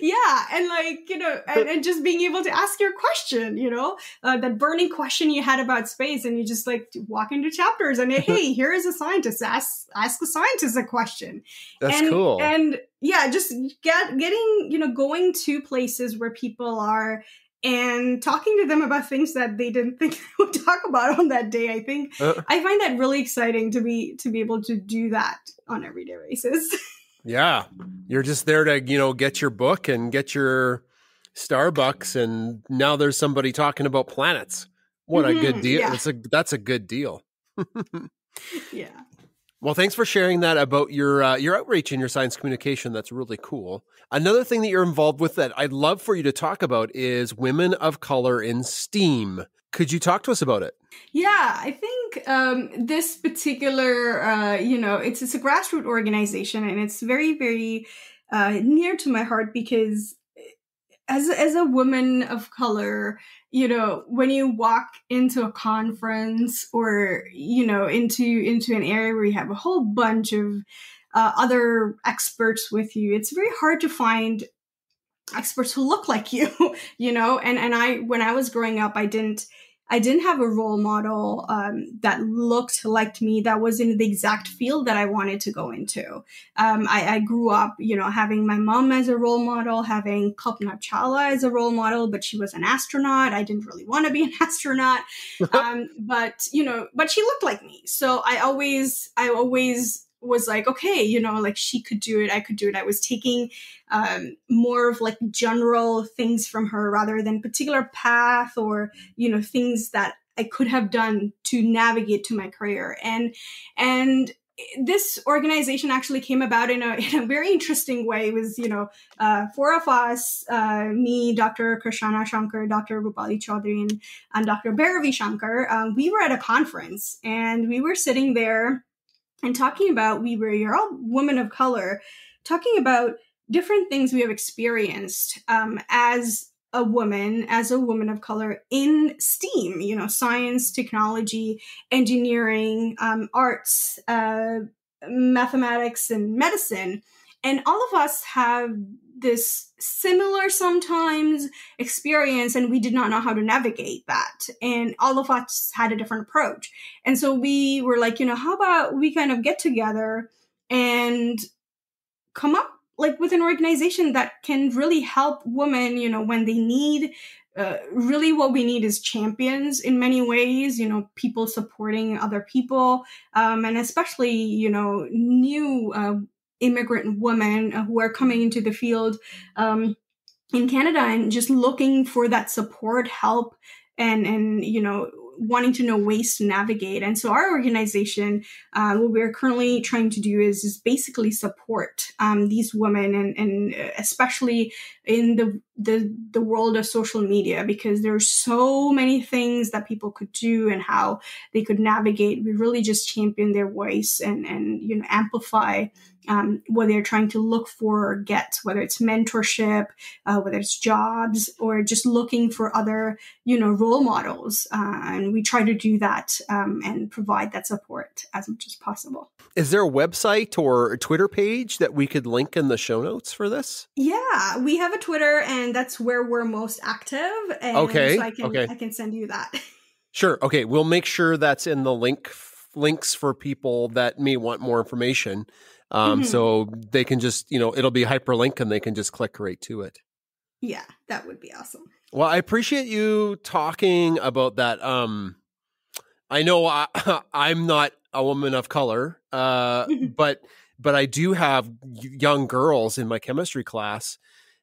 S2: Yeah and like you know and, and, just being able to ask your question you know uh, that burning question you had about space and you just like walk into chapters and hey here is a scientist ask ask the scientist a question.
S1: That's
S2: and,
S1: cool.
S2: and yeah just get getting you know going to places where people are and talking to them about things that they didn't think they would talk about on that day i think uh, i find that really exciting to be to be able to do that on everyday basis
S1: Yeah. You're just there to, you know, get your book and get your Starbucks and now there's somebody talking about planets. What mm-hmm, a good mm-hmm. deal. Yeah. That's a that's a good deal.
S2: yeah.
S1: Well, thanks for sharing that about your uh, your outreach and your science communication. That's really cool. Another thing that you're involved with that I'd love for you to talk about is women of color in STEAM. Could you talk to us about it?
S2: Yeah, I think um, this particular, uh, you know, it's it's a grassroots organization, and it's very very uh, near to my heart because as as a woman of color, you know, when you walk into a conference or you know into into an area where you have a whole bunch of uh, other experts with you, it's very hard to find experts who look like you you know and and i when i was growing up i didn't I didn't have a role model um, that looked like me that was in the exact field that I wanted to go into. Um, I, I, grew up, you know, having my mom as a role model, having Kalpana Chawla as a role model, but she was an astronaut. I didn't really want to be an astronaut, um, but you know, but she looked like me. So I always, I always was like, okay, you know, like she could do it, I could do it. I was taking um, more of like general things from her rather than particular path or, you know, things that I could have done to navigate to my career. And, and, this organization actually came about in a, in a very interesting way. It was, you know, uh, four of us, uh, me, Dr. Krishana Shankar, Dr. Rupali Chaudhary, and, Dr. Bhairavi Shankar. Um, we were at a conference and we were sitting there and talking about we were you're all women of color talking about different things we have experienced um, as a woman as a woman of color in steam you know science technology engineering um, arts uh, mathematics and medicine. And all of us have this similar sometimes experience and we did not know how to navigate that. And all of us had a different approach. And so we were like you know how about we kind of get together and come up like with an organization that can really help women you know when they need uh, really what we need is champions in many ways you know people supporting other people um, and especially you know new uh, immigrant women who are coming into the field um, in Canada and just looking for that support, help, and and you know wanting to know ways to navigate. And so our organization, uh, what we're currently trying to do is, is basically support um, these women and, and especially in the, the, the world of social media, because there's so many things that people could do and how they could navigate. We really just champion their voice and, and, you know, amplify um, what they're trying to look for or get, whether it's mentorship, uh, whether it's jobs, or just looking for other, you know, role models. Uh, and we try to do that um, and provide that support as much as possible.
S1: Is there a website or a Twitter page that we could link in the show notes for this?
S2: Yeah, we have a Twitter, and that's where we're most active. And
S1: okay.
S2: So I can,
S1: okay.
S2: I can send you that.
S1: Sure. Okay. We'll make sure that's in the link links for people that may want more information. Um, mm-hmm. So they can just, you know, it'll be hyperlink and they can just click right to it.
S2: Yeah, that would be awesome.
S1: Well, I appreciate you talking about that. Um, I know I, I'm not a woman of color, uh, but but I do have young girls in my chemistry class,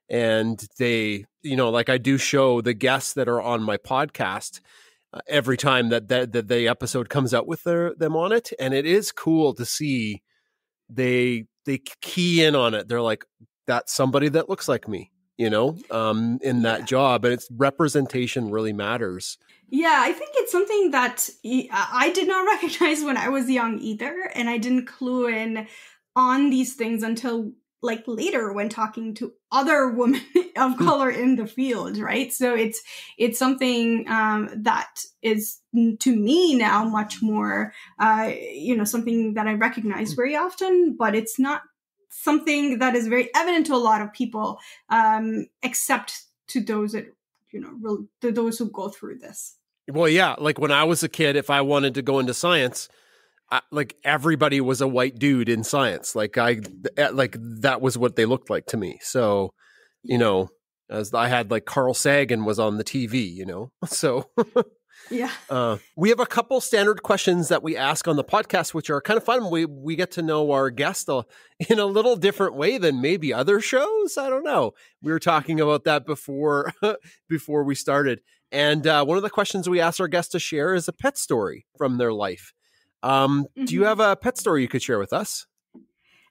S1: and they, you know, like I do show the guests that are on my podcast uh, every time that, that that the episode comes out with their them on it, and it is cool to see they they key in on it. They're like, that's somebody that looks like me, you know, um, in that yeah. job. And it's representation really matters.
S2: Yeah, I think it's something that I did not recognize when I was young either. And I didn't clue in on these things until like later when talking to other women of hmm. color in the field, right? So it's it's something um, that is to me now much more, uh, you know, something that I recognize hmm. very often, but it's not something that is very evident to a lot of people, um, except to those that you know, real, to those who go through this.
S1: Well, yeah, like when I was a kid, if I wanted to go into science, I, like everybody was a white dude in science. Like I, eh, like that was what they looked like to me. So, you know, as I had like Carl Sagan was on the TV, you know, so.
S2: yeah.
S1: Uh, we have a couple standard questions that we ask on the podcast, which are kind of fun. We we get to know our guest in a little different way than maybe other shows. I don't know. We were talking about that before before we started. And uh, one of the questions we ask our guests to share is a pet story from their life. Um, mm-hmm. Do you mm-hmm. have a pet story you could share with us?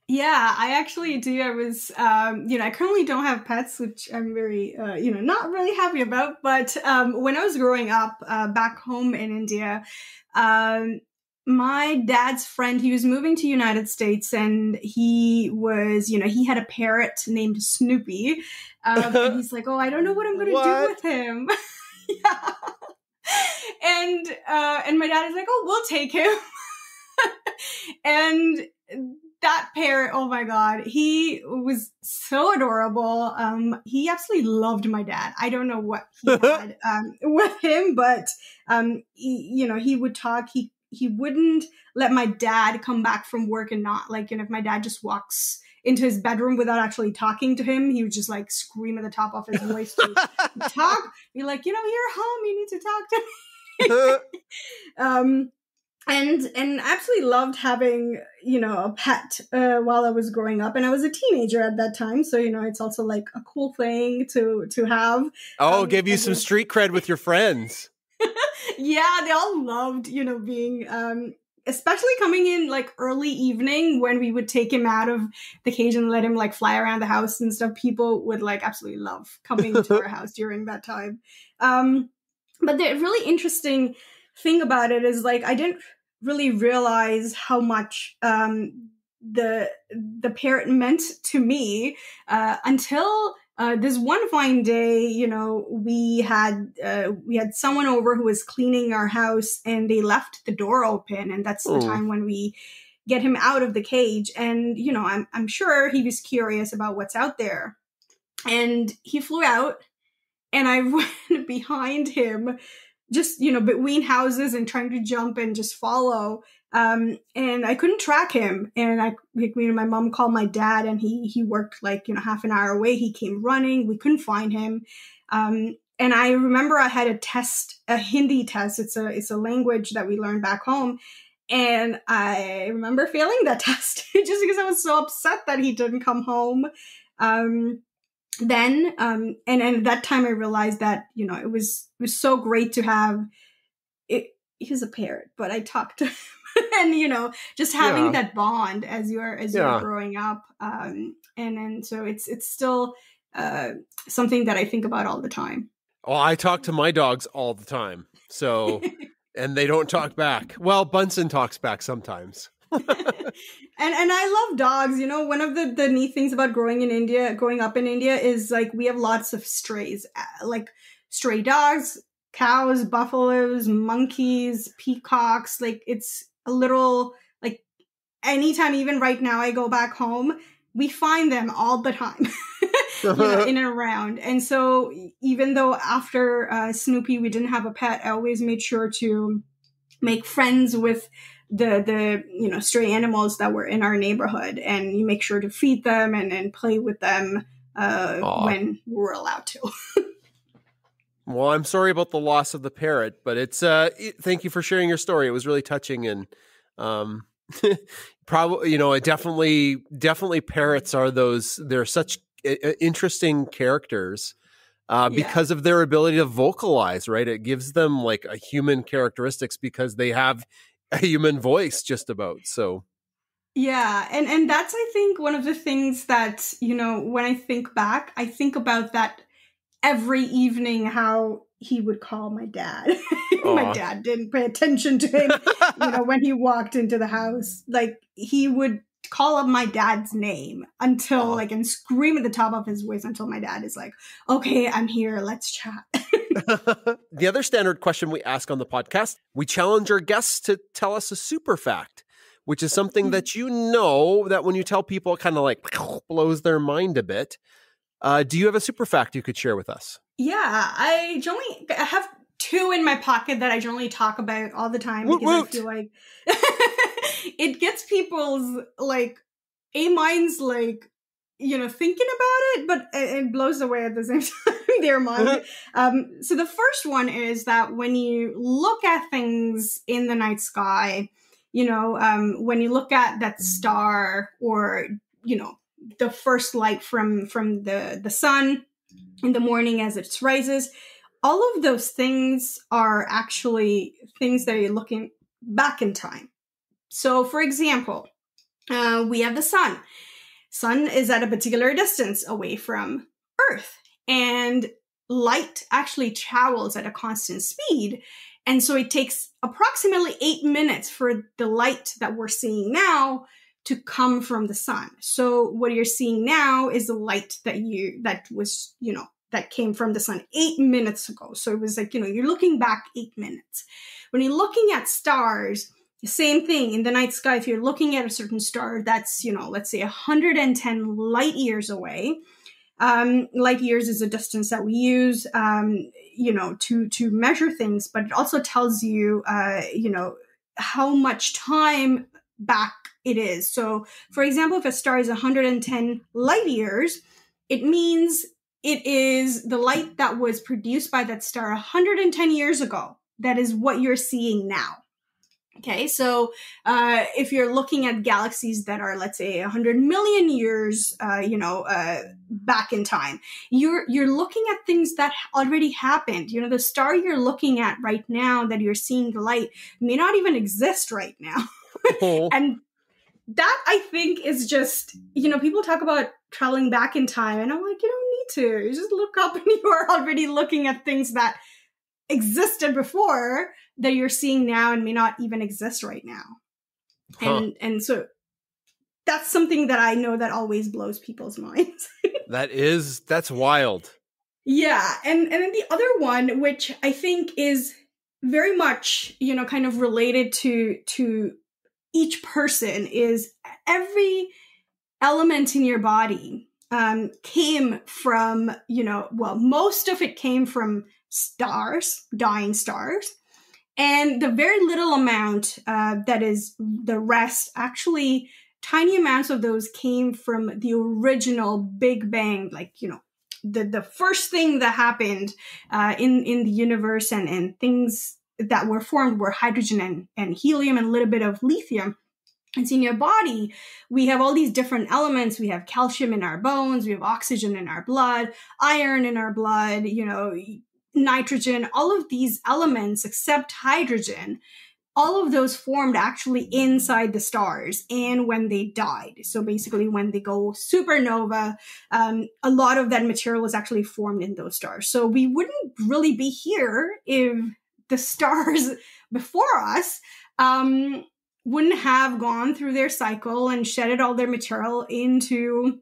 S2: Yeah, I actually do. I was, um, you know, I currently don't have pets, which I'm very, uh, you know, not really happy about. But um, when I was growing up uh, back home in India, um, my dad's friend, he was moving to United States, and he was, you know, he had a parrot named Snoopy. Um, and he's like, "Oh, I don't know what I'm going to do with him." yeah. And uh, and my dad is like, "Oh, we'll take him." and that parrot, oh my god, he was so adorable. Um, he absolutely loved my dad. I don't know what he had um, with him, but um, he, you know, he would talk. He he wouldn't let my dad come back from work and not like, you know, if my dad just walks into his bedroom without actually talking to him, he would just like scream at the top of his voice to talk. Be like, you know, you're home. You need to talk to me. um and and absolutely loved having you know a pet uh, while I was growing up, and I was a teenager at that time, so you know it's also like a cool thing to to have.
S1: Oh, um, give you some street cred with your friends.
S2: yeah, they all loved you know being um especially coming in like early evening when we would take him out of the cage and let him like fly around the house and stuff people would like absolutely love coming to our house during that time. Um but the really interesting thing about it is like I didn't really realize how much um, the the parrot meant to me uh, until uh, this one fine day. You know, we had uh, we had someone over who was cleaning our house, and they left the door open, and that's the oh. time when we get him out of the cage. And you know, I'm I'm sure he was curious about what's out there, and he flew out, and I went behind him just you know between houses and trying to jump and just follow um, and i couldn't track him. And i you know, my mom called my dad and he he worked like you know half an hour away. He came running. We couldn't find him. Um, and i remember i had a test a hindi test. It's a it's a language that we learned back home. And i remember failing that test just because i was so upset that he didn't come home. Um, then um and and at that time i realized that you know it was it was so great to have it he's a parrot but i talked to him and you know just having yeah. that bond as you're as yeah. you're growing up um and and so it's it's still uh something that i think about all the time
S1: oh i talk to my dogs all the time so and they don't talk back well bunsen talks back sometimes
S2: and and I love dogs. You know, one of the the neat things about growing in India, growing up in India, is like we have lots of strays, uh, like stray dogs, cows, buffaloes, monkeys, peacocks. Like it's a little like anytime, even right now, I go back home, we find them all the time. you know, in and around. And so, even though after uh, Snoopy we didn't have a pet, I always made sure to make friends with the the you know stray animals that were in our neighborhood and you make sure to feed them and, and play with them uh, when we're allowed to
S1: well i'm sorry about the loss of the parrot but it's uh it, thank you for sharing your story it was really touching and um probably you know it definitely definitely parrots are those they're such interesting characters uh, because of their ability to vocalize, right? It gives them like a human characteristics because they have a human voice just about. So
S2: yeah, and and that's I think one of the things that, you know, when I think back, I think about that every evening how he would call my dad. my dad didn't pay attention to him, you know, when he walked into the house. Like he would call up my dad's name until
S1: Aw.
S2: like and scream at the top of his voice until my dad is like, "Okay, I'm here. Let's chat."
S1: the other standard question we ask on the podcast, we challenge our guests to tell us a super fact, which is something
S2: Mhm.
S1: that you know that when you tell people, it kind of like blows their mind a bit. Uh, do you have a super fact you could share with us?
S2: yeah, I generally I have two in my pocket that I generally talk about all the time
S1: Woot
S2: because
S1: woot.
S2: I feel like it gets people's like a minds like you know thinking about it, but it it blows away at the same time their mind. um, so the first one is that when you look at things in the night sky, you know, um, when you look at that star or you know the first light from from the the sun in the morning as it rises. All of those things are actually things that you're looking back in time. So for example uh, we have the sun. Sun is at a particular distance away from earth and light actually travels at a constant speed and so it takes approximately eight minutes for the light that we're seeing now to come from the sun. So what you're seeing now is the light that you that was, you know, that came from the sun 8 minutes ago. So it was like, you know, you're looking back 8 minutes. When you're looking at stars, the same thing in the night sky if you're looking at a certain star that's, you know, let's say 110 light years away, um, light years is a distance that we use, um, you know, to to measure things, but it also tells you, uh, you know, how much time back it is. So, for example, if a star is 110 light years, it means it is the light that was produced by that star 110 years ago. That is what you're seeing now. Okay, so uh, if you're looking at galaxies that are, let's say, 100 million years, uh, you know, uh, back in time, you're you're looking at things that already happened. You know, the star you're looking at right now that you're seeing the light may not even exist right now and that I think is just you know people talk about traveling back in time, and I'm like you don't need to. You just look up and you are already looking at things that existed before that you're seeing now and may not even exist right now.
S1: Huh.
S2: And and so that's something that I know that always blows people's minds.
S1: that is that's wild.
S2: Yeah, and and then the other one, which I think is very much you know kind of related to to each person, is every element in your body um, came from you know well most of it came from stars, dying stars, and the very little amount uh, that is the rest actually tiny amounts of those came from the original Big Bang, like you know the the first thing that happened uh, in in the universe and and things that were formed were hydrogen and, and helium and a little bit of lithium and so in your body we have all these different elements we have calcium in our bones we have oxygen in our blood iron in our blood you know nitrogen all of these elements except hydrogen all of those formed actually inside the stars and when they died. So basically, when they go supernova, um, a lot of that material was actually formed in those stars. So we wouldn't really be here if the stars before us um, wouldn't have gone through their cycle and shedded all their material into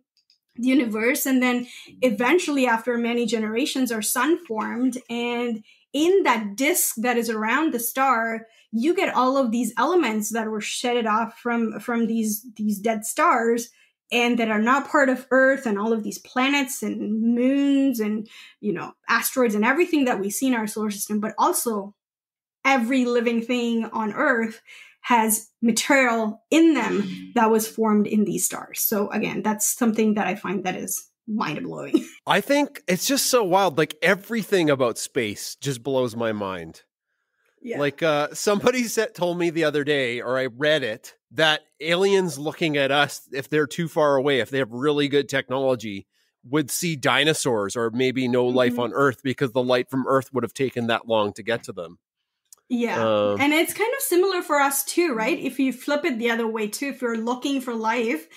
S2: the universe. And then eventually, after many generations, our sun formed. And in that disk that is around the star, you get all of these elements that were shedded off from from these these dead stars and that are not part of earth and all of these planets and moons and you know asteroids and everything that we see in our solar system but also every living thing on earth has material in them that was formed in these stars so again that's something that i find that is mind blowing
S1: I think it's just so wild. Like everything about space just blows my mind.
S2: yeah
S1: Like uh, somebody said, told me the other day, or I read it, that aliens looking at us, if they're too far away, if they have really good technology, would see dinosaurs or maybe no life
S2: Mhm.
S1: on Earth because the light from Earth would have taken that long to get to them.
S2: Yeah.
S1: Um,
S2: and it's kind of similar for us too, right? If you flip it the other way too, if you're looking for life,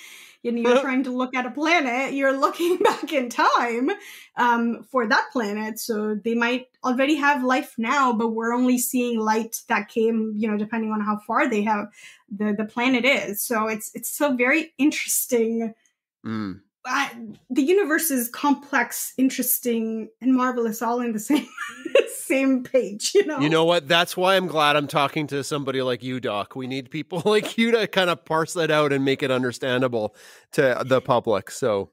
S2: and you're trying to look at a planet, you're looking back in time um, for that planet. So they might already have life now, but we're only seeing light that came, you know, depending on how far they have the the planet is. So it's it's so very interesting. Mm. The universe is complex, interesting, and marvelous all in the same same page, you know.
S1: You know what? That's why I'm glad I'm talking to somebody like you, Doc. We need people like you to kind of parse that out and make it understandable to the public. So,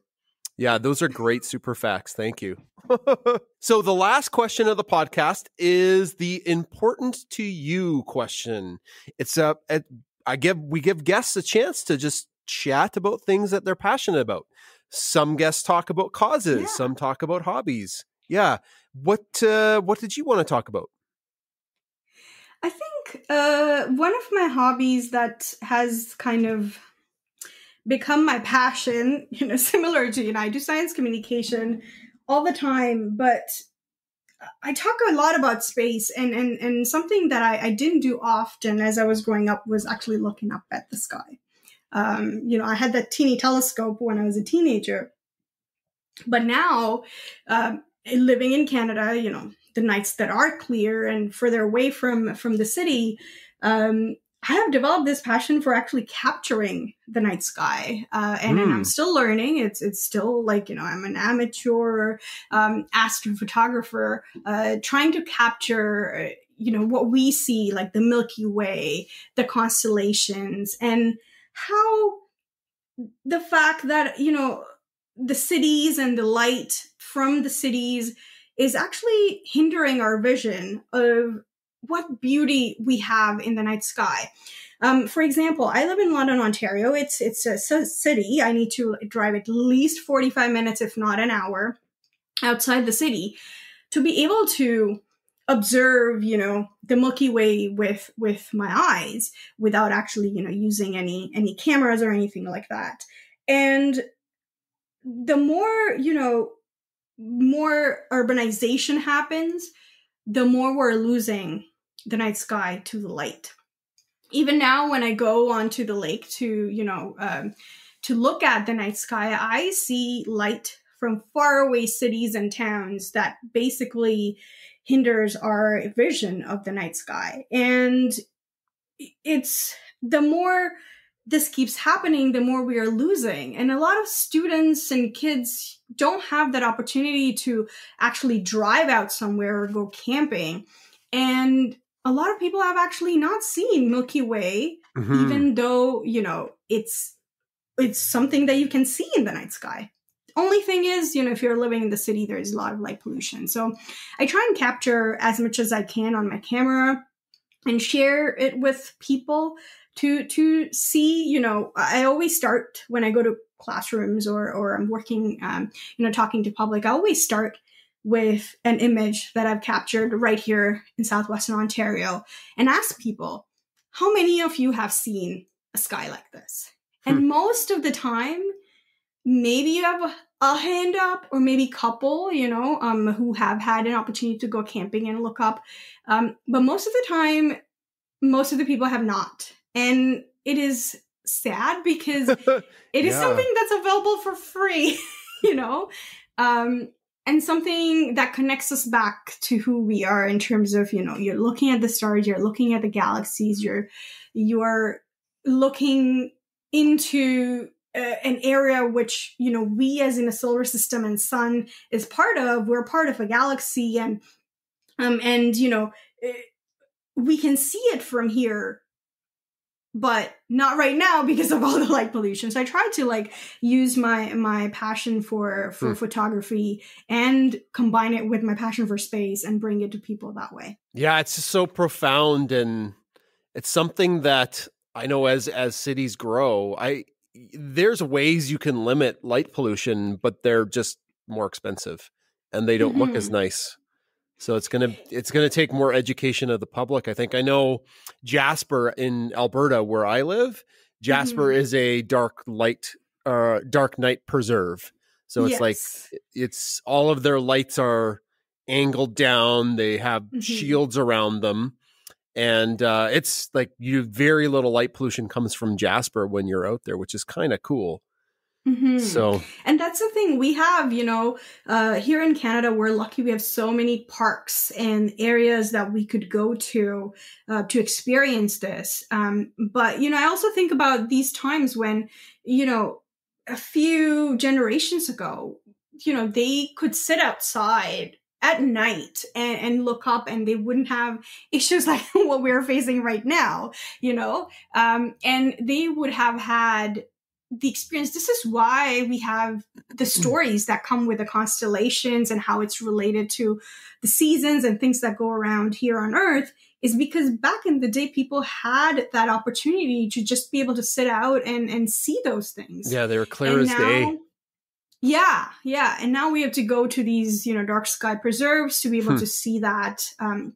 S1: yeah, those are great super facts. Thank you. so, the last question of the podcast is the important to you question. It's a, a I give we give guests a chance to just chat about things that they're passionate about. Some guests talk about causes, yeah. some talk about hobbies. Yeah. What uh, what did you want to talk about?
S2: I think uh, one of my hobbies that has kind of become my passion, you know, similar to you know, I do science communication all the time, but I talk a lot about space and and and something that I, I didn't do often as I was growing up was actually looking up at the sky. Um, you know, I had that teeny telescope when I was a teenager, but now um, living in Canada, you know, the nights that are clear and further away from from the city, um, I have developed this passion for actually capturing the night sky, uh, and, mm. and, I'm hmm. still learning. It's it's still like you know I'm an amateur um, astrophotographer, uh, trying to capture you know what we see like the Milky Way, the constellations, and how the fact that you know the cities and the light from the cities is actually hindering our vision of what beauty we have in the night sky. Um, for example, I live in London, Ontario. It's it's a city. I need to drive at least forty five minutes, if not an hour, outside the city, to be able to observe, you know, the Milky Way with with my eyes without actually, you know, using any any cameras or anything like that. And the more you know more urbanization happens, the more we're losing the night sky to the light. Even now, when I go onto the lake to, you know, um, to look at the night sky, I see light from faraway cities and towns that basically hinders our vision of the night sky. And it's the more this keeps happening, the more we are losing. And a lot of students and kids don't have that opportunity to actually drive out somewhere or go camping. And a lot of people have actually not seen Milky Way, mm-hmm. even though, you know, it's it's something that you can see in the night sky. Only thing is, you know, if you're living in the city, there's a lot of light pollution. So I try and capture as much as I can on my camera and share it with people to to see you know i always start when i go to classrooms or or i'm working um, you know talking to public i always start with an image that i've captured right here in southwestern ontario and ask people how many of you have seen a sky like this hmm. and most of the time maybe you have a, hand up or maybe couple you know um, who have had an opportunity to go camping and look up um, but most of the time most of the people have not and it is sad because it is yeah. something that's available for free, you know? Um, and something that connects us back to who we are in terms of, you know, you're looking at the stars, you're looking at the galaxies, you're, you're looking into uh, an area which you know we as in a solar system and sun is part of we're part of a galaxy and um and you know eh, we can see it from here but not right now because of all the light pollution. So I tried to like use my my passion for for hmm. photography and combine it with my passion for space and bring it to people that way.
S1: Yeah, it's so profound and it's something that I know as as cities grow, I there's ways you can limit light pollution, but they're just more expensive and they don't mm-hmm. look as mm-hmm. nice. So it's gonna it's gonna take more education of the public. I think I know Jasper in Alberta, where I live. Jasper mm-hmm. is a dark light, uh, dark night preserve. So it's yes. like it's all of their lights are angled down. They have mm-hmm. shields around them, and uh, it's like you very little light pollution comes from Jasper when you're out there, which is kind of cool. Mm-hmm. So,
S2: and that's the thing we have, you know, uh, here in Canada, we're lucky we have so many parks and areas that we could go to uh, to experience this. Um, but, you know, I also think about these times when, you know, a few generations ago, you know, they could sit outside at night and, and, look up and they wouldn't have issues like what we're facing right now, you know? Um, and they would have had the experience. This is why we have the mm. stories that come with the constellations and how it's related to the seasons and things that go around here on Earth is because back in the day, people had that opportunity to just be able to sit out and, and see those things.
S1: Yeah, they were clear and as now, day
S2: yeah, yeah. And now we have to go to these, you know, dark sky preserves to be able hmm. to see that. Um,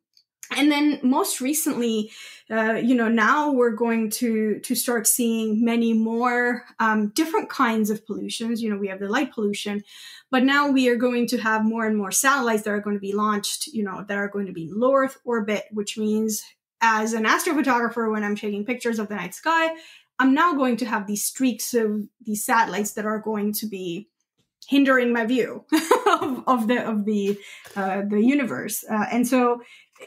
S2: and then most recently, uh, you know, now we're going to to start seeing many more um, different kinds of pollutions. You know, we have the light pollution, but now we are going to have more and more satellites that are going to be launched. You know, that are going to be in low Earth orbit, which means as an astrophotographer, when I'm taking pictures of the night sky, I'm now going to have these streaks of these satellites that are going to be hindering my view of, of, the of the uh, the universe. Uh, and so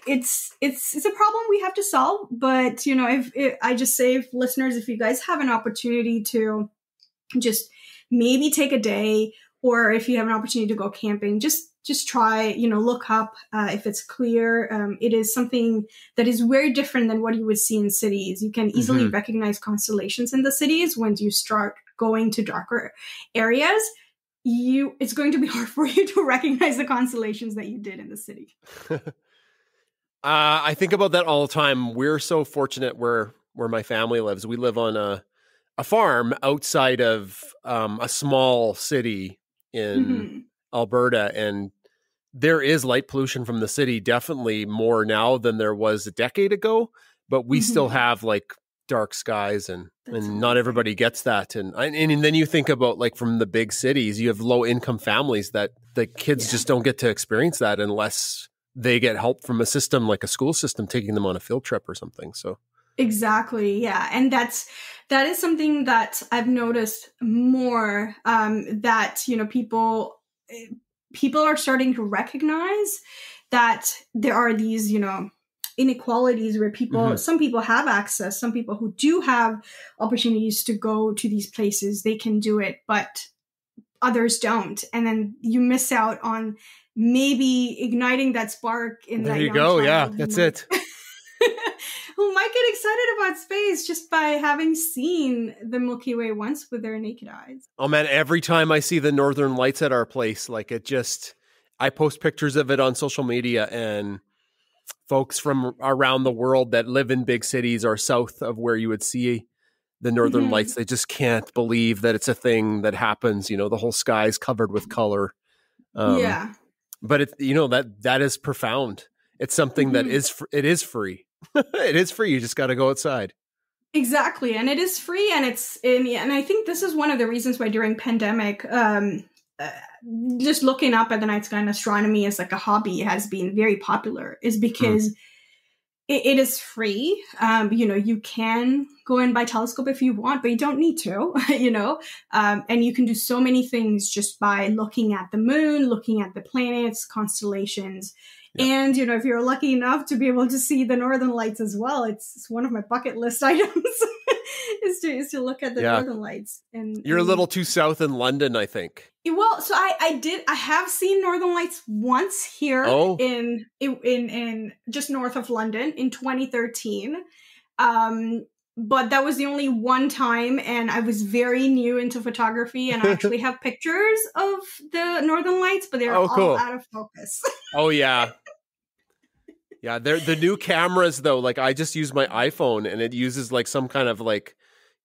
S2: it's it's it's a problem we have to solve but you know if, if i just say if listeners if you guys have an opportunity to just maybe take a day or if you have an opportunity to go camping just just try you know look up uh, if it's clear. Um, it is something that is very different than what you would see in cities. You can easily mm-hmm. recognize constellations in the cities when you start going to darker areas you it's going to be hard for you to recognize the constellations that you did in the city. uh,
S1: I think about that all the time. We're so fortunate where where my family lives. We live on a a farm outside of um, a small city in mm-hmm. Alberta, and there is light pollution from the city. Definitely more now than there was a decade ago, but we mm-hmm. still have like dark skies and That's and not everybody gets that and, and and then you think about like from the big cities you have low income families that the kids yeah. just don't get to experience that unless they get help from a system like a school system taking them on a field trip or something so
S2: exactly yeah and that's that is something that i've noticed more um that you know people eh, people are starting to recognize that there are these you know inequalities where people mm-hmm. some people have access some people who do have opportunities to go to these places they can do it but others don't and then you miss out on maybe igniting that spark in
S1: there
S2: that
S1: you go yeah that's it
S2: who might get excited about space just by having seen the Milky Way once with their naked eyes.
S1: Oh man, every time I see the northern lights at our place, like it just I post pictures of it on social media and folks from around the world that live in big cities or south of where you would see the northern mm-hmm. lights they just can't believe that it's a thing that happens you know the whole sky is covered with color.
S2: Um, yeah.
S1: but it you know that that is profound. It's something mm-hmm. that is it is free. It is free. You just got to go outside.
S2: Exactly and it is free and it's in and i think this is one of the reasons why during pandemic um uh, just looking up at the night sky and astronomy as like a hobby has been very popular is because mm. it, it is free. Um, you know, you can go and buy telescope if you want, but you don't need to, you know, um, and you can do so many things just by looking at the moon, looking at the planets, constellations. And, you know, if you're lucky enough to be able to see the northern lights as well, it's, it's one of my bucket list items is to is to look at the yeah. northern lights. And
S1: you're
S2: and,
S1: a little too south in London, I think.
S2: Well, so I I did I have seen northern lights once here oh. in in in just north of London in 2013. Um but that was the only one time and i was very new into photography and i actually have pictures of the northern lights but they're oh, cool. all out of focus
S1: oh yeah yeah, they're the new cameras though. Like I just use my iPhone and it uses like some kind of like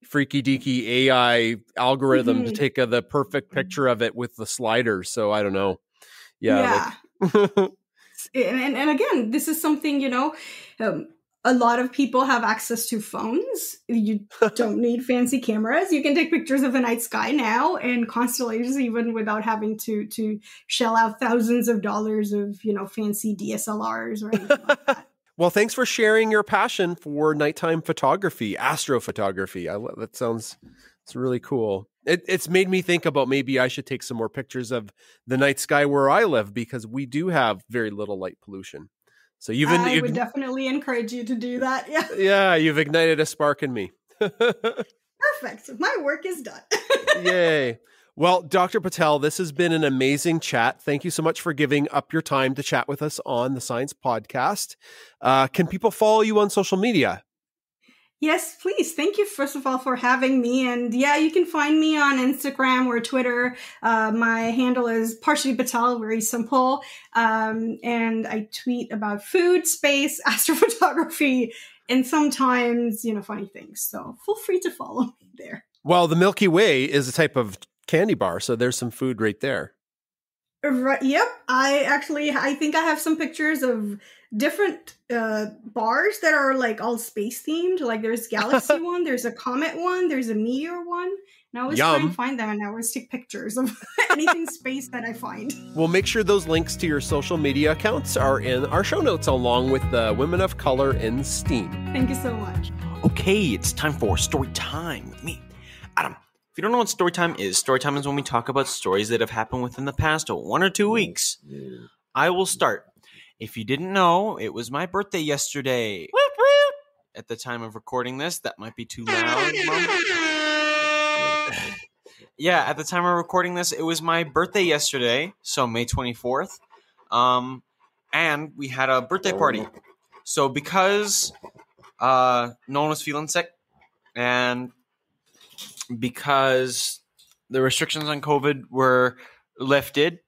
S1: freaky deaky AI algorithm mm-hmm. to take a, the perfect picture of it with the sliders. So I don't know. Yeah.
S2: yeah. Like- and, and again, this is something, you know, um, a lot of people have access to phones. You don't need fancy cameras. You can take pictures of the night sky now and constellations even without having to to shell out thousands of dollars of, you know, fancy DSLRs or anything like that.
S1: Well, thanks for sharing your passion for nighttime photography, astrophotography. I that sounds It's really cool. It, it's made me think about maybe I should take some more pictures of the night sky where I live because we do have very little light pollution. So you've
S2: I would definitely encourage you to do that. Yeah.
S1: Yeah, you've ignited a spark in me.
S2: Perfect. My work is done.
S1: Yay. Well, Dr. Patel, this has been an amazing chat. Thank you so much for giving up your time to chat with us on the Science Pawdcast. Uh, can people follow you on social media?
S2: Yes, please. Thank you, first of all, for having me. And yeah, you can find me on Instagram or Twitter. Uh, my handle is Parshati Patel, very simple. Um, and I tweet about food, space, astrophotography, and sometimes, you know, funny things. So feel free to follow me there.
S1: Well, the Milky Way is a type of candy bar, so there's some food right there.
S2: Right. Yep. I actually, I think I have some pictures of different uh, bars that are like all space themed. Like there's galaxy one, there's a comet one, there's a meteor one. And I always Yum. try and find them and I always take pictures of anything space that I find.
S1: We'll make sure those links to your social media accounts are in our show notes along with the Women of Color in STEAM.
S2: Thank you so much.
S3: Okay, it's time for story time with me, Adam. If you don't know what story time is, story time is when we talk about stories that have happened within the past one or two weeks. I will start. If you didn't know, it was my birthday yesterday. At the time of recording this, that might be too loud, yeah, at the time of recording this, it was my birthday yesterday, so May 24th. Um, and we had a birthday party. So because uh, no one was feeling sick, and because the restrictions on COVID were lifted,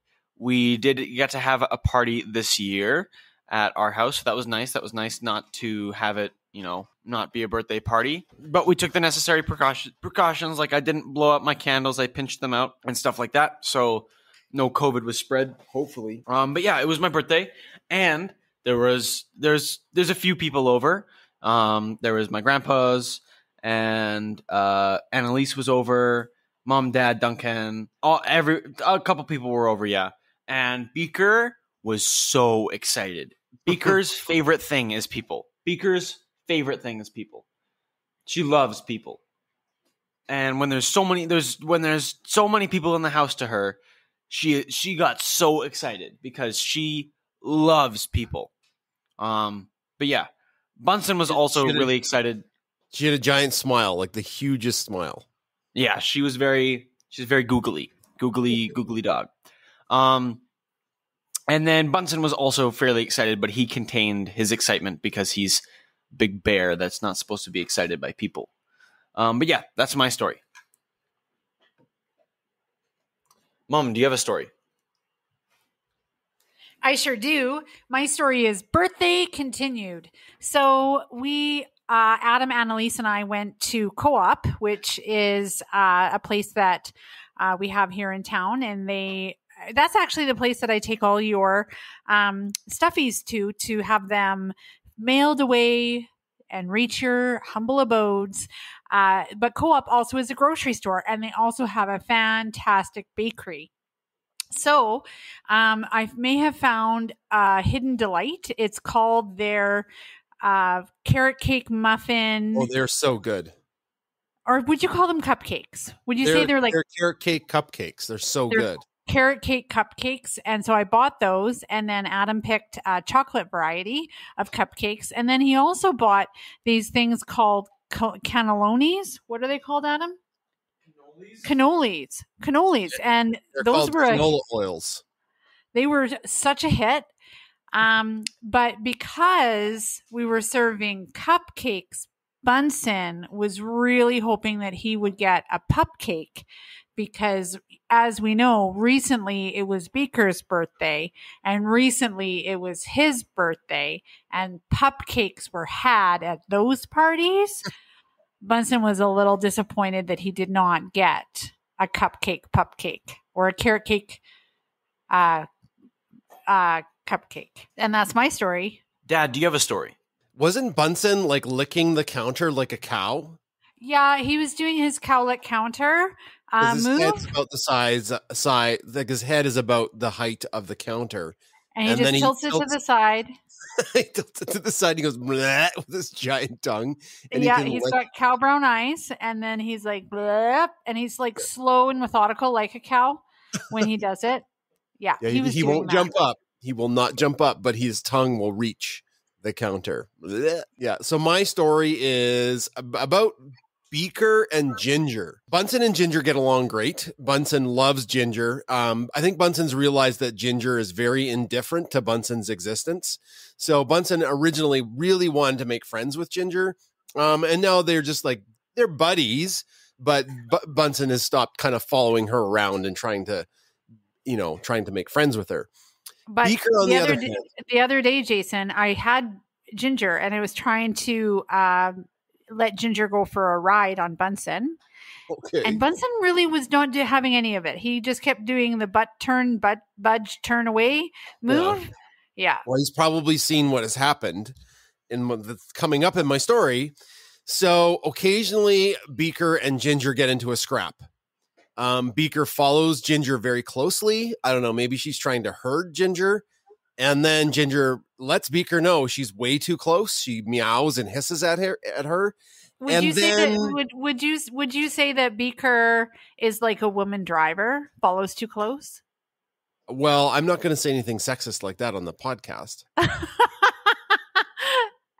S3: we did get to have a party this year at our house. So that was nice. That was nice not to have it, you know, not be a birthday party. But we took the necessary precaution, precautions. Like I didn't blow up my candles. I pinched them out and stuff like that. So no COVID was spread, hopefully. Um, but yeah, it was my birthday, and there was there's there's a few people over. Um, there was my grandpa's and uh, Annalise was over. Mom, Dad, Duncan, all every a couple people were over. Yeah, and Beaker was so excited. Beaker's favorite thing is people. Beaker's favorite thing is people. She loves people. And when there's so many there's when there's so many people in the house to her, she she got so excited because she loves people. Um but yeah, Bunsen was also really excited.
S1: She had a giant smile, like the hugest smile.
S3: Yeah, she was very she's very googly. Googly googly dog. Um, and then Bunsen was also fairly excited, but he contained his excitement because he's big bear that's not supposed to be excited by people. Um, but yeah, that's my story. Mom, do you have a story?
S4: I sure do. My story is birthday continued. So we, uh, Adam, Annalise, and I went to Co-op, which is uh, a place that uh, we have here in town, and they that's actually the place that I take all your um, stuffies to to have them mailed away and reach your humble abodes. Uh, but Co-op also is a grocery store, and they also have a fantastic bakery. So, um, I may have found a hidden delight. It's called their uh, carrot cake muffin.
S1: Oh, they're so good.
S4: Or would you call them cupcakes? Would you they're, say they're like
S1: they're carrot cake cupcakes? They're so they're good
S4: carrot cake cupcakes. And so I bought those. And then Adam picked a chocolate variety of cupcakes. And then he also bought these things called cannellonis. What are they called, Adam? Cannolis. Cannolis. Cannolis. And
S1: They're
S4: those were
S1: canola a, oils.
S4: They were such a hit. Um, but because we were serving cupcakes, Bunsen was really hoping that he would get a pupcake because as we know, recently it was Beaker's birthday and recently it was his birthday and pupcakes were had at those parties. Bunsen was a little disappointed that he did not get a cupcake pupcake or a carrot cake uh uh cupcake. And that's my story.
S3: Dad, do you have a story?
S1: Wasn't Bunsen like licking the counter like a cow?
S4: Yeah, he was doing his cowlick counter uh,
S1: his
S4: move.
S1: head's about the size, uh, size, like his head is about the height of the counter.
S4: And he and just tilts it to the side.
S1: he tilts it to the side. He goes "Bleh," with this giant tongue. And
S4: yeah,
S1: he lick-
S4: got cow brown eyes, and then he's like, "Bleh," and he's like slow and methodical like a cow when he does it. Yeah,
S1: yeah, he,
S4: was
S1: he won't
S4: that.
S1: jump up. He will not jump up, but his tongue will reach the counter. Bleh. Yeah. So my story is about Beaker and Ginger. Bunsen and Ginger get along great. Bunsen loves Ginger. Um, I think Bunsen's realized that Ginger is very indifferent to Bunsen's existence. So Bunsen originally really wanted to make friends with Ginger. Um, and now they're just like they're buddies, but Bu- Bunsen has stopped kind of following her around and trying to, you know, trying to make friends with her.
S4: But
S1: Beaker, on the, other hand,
S4: the other day, Jason, I had Ginger, and I was trying to um, let Ginger go for a ride on Bunsen,
S1: okay,
S4: and Bunsen really was not do- having any of it. He just kept doing the butt turn, butt budge, turn away move. Yeah,
S1: well, he's probably seen what has happened in that's coming up in my story. So occasionally, Beaker and Ginger get into a scrap. Um, Beaker follows Ginger very closely. I don't know, maybe she's trying to herd Ginger. And then Ginger lets Beaker know she's way too close. She meows and hisses at her at her.
S4: Would
S1: And
S4: you say that? Would would you would you say that Beaker is like a woman driver, follows too close?
S1: Well, I'm not going to say anything sexist like that on the podcast.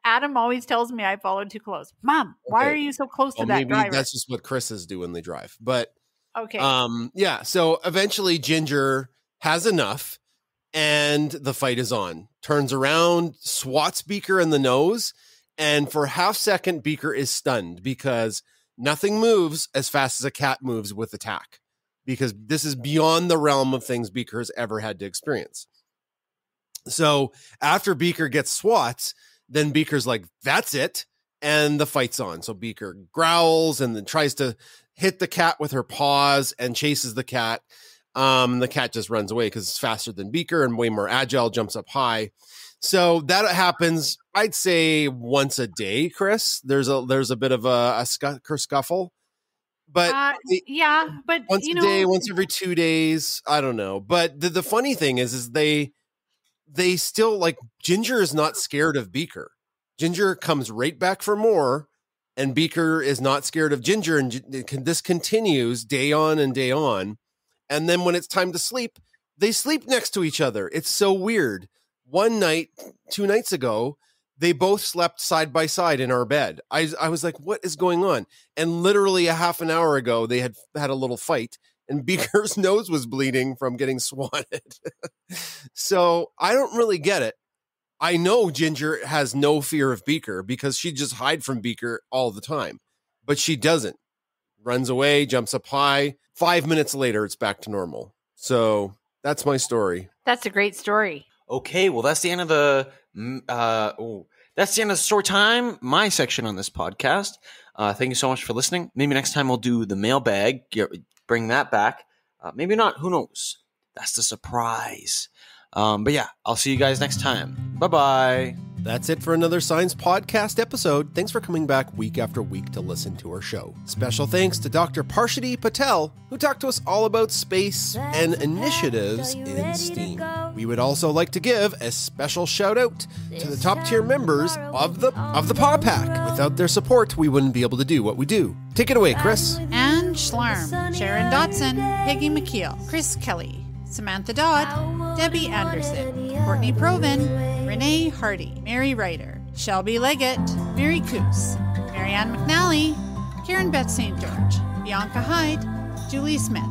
S4: Adam always tells me I followed too close. Mom, why
S1: Okay.
S4: are you so close
S1: Well,
S4: to that
S1: maybe
S4: driver?
S1: that's just what Chris's do when they drive. But
S4: okay.
S1: Um, yeah. So eventually Ginger has enough and the fight is on. Turns around, swats Beaker in the nose, and for half second, Beaker is stunned because nothing moves as fast as a cat moves with attack. Because this is beyond the realm of things Beaker has ever had to experience. So after Beaker gets swats, then Beaker's like, that's it. And the fight's on. So Beaker growls and then tries to hit the cat with her paws and chases the cat. Um, the cat just runs away because it's faster than Beaker and way more agile, jumps up high. So that happens, I'd say once a day, Chris. There's a there's a bit of a, a scu- scuffle, but
S4: uh, yeah, but
S1: once
S4: you
S1: a
S4: know,
S1: day, once every two days. I don't know. But the, the funny thing is, is they they still like Ginger is not scared of Beaker. Ginger comes right back for more, and Beaker is not scared of Ginger, and this continues day on and day on. And then when it's time to sleep, they sleep next to each other. It's so weird. One night, two nights ago, they both slept side by side in our bed. I I was like, what is going on? And literally a half an hour ago, they had had a little fight, and Beaker's nose was bleeding from getting swatted. so I don't really get it. I know Ginger has no fear of Beaker because she just hide from Beaker all the time, but she doesn't. Runs away, jumps up high. Five minutes later, it's back to normal. So that's my story.
S4: that's a great story.
S3: Okay, well, that's the end of the. Uh, oh, that's the end of the story time. My section on this podcast. Uh, thank you so much for listening. Maybe next time we'll do the mailbag. Get, bring that back. Uh, maybe not. Who knows? That's the surprise. Um, but yeah, I'll see you guys next time. Bye bye.
S1: That's it for another Science Pawdcast episode. Thanks for coming back week after week to listen to our show. Special thanks to Dr. Parshati Patel, who talked to us all about space and initiatives in STEAM. We would also like to give a special shout out to the top tier members of the of the Paw Pack. Without their support, we wouldn't be able to do what we do. Take it away, Chris.
S4: Anne Schlarm, Sharon Dotson, Peggy McKeel, Chris Kelly, Samantha Dodd, Debbie Anderson, Courtney Proven, Renee Hardy, Mary Ryder, Shelby Leggett, Mary Coos, Marianne McNally, Karen Beth St. George, Bianca Hyde, Julie Smith,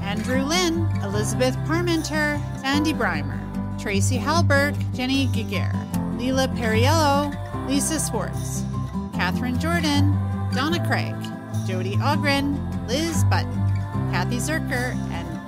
S4: Andrew Lynn, Elizabeth Parmenter, Sandy Breimer, Tracy Halberg, Jenny Giger, Leela Periello, Lisa Swartz, Catherine Jordan, Donna Craig, Jody Ogren, Liz Button, Kathy Zerker,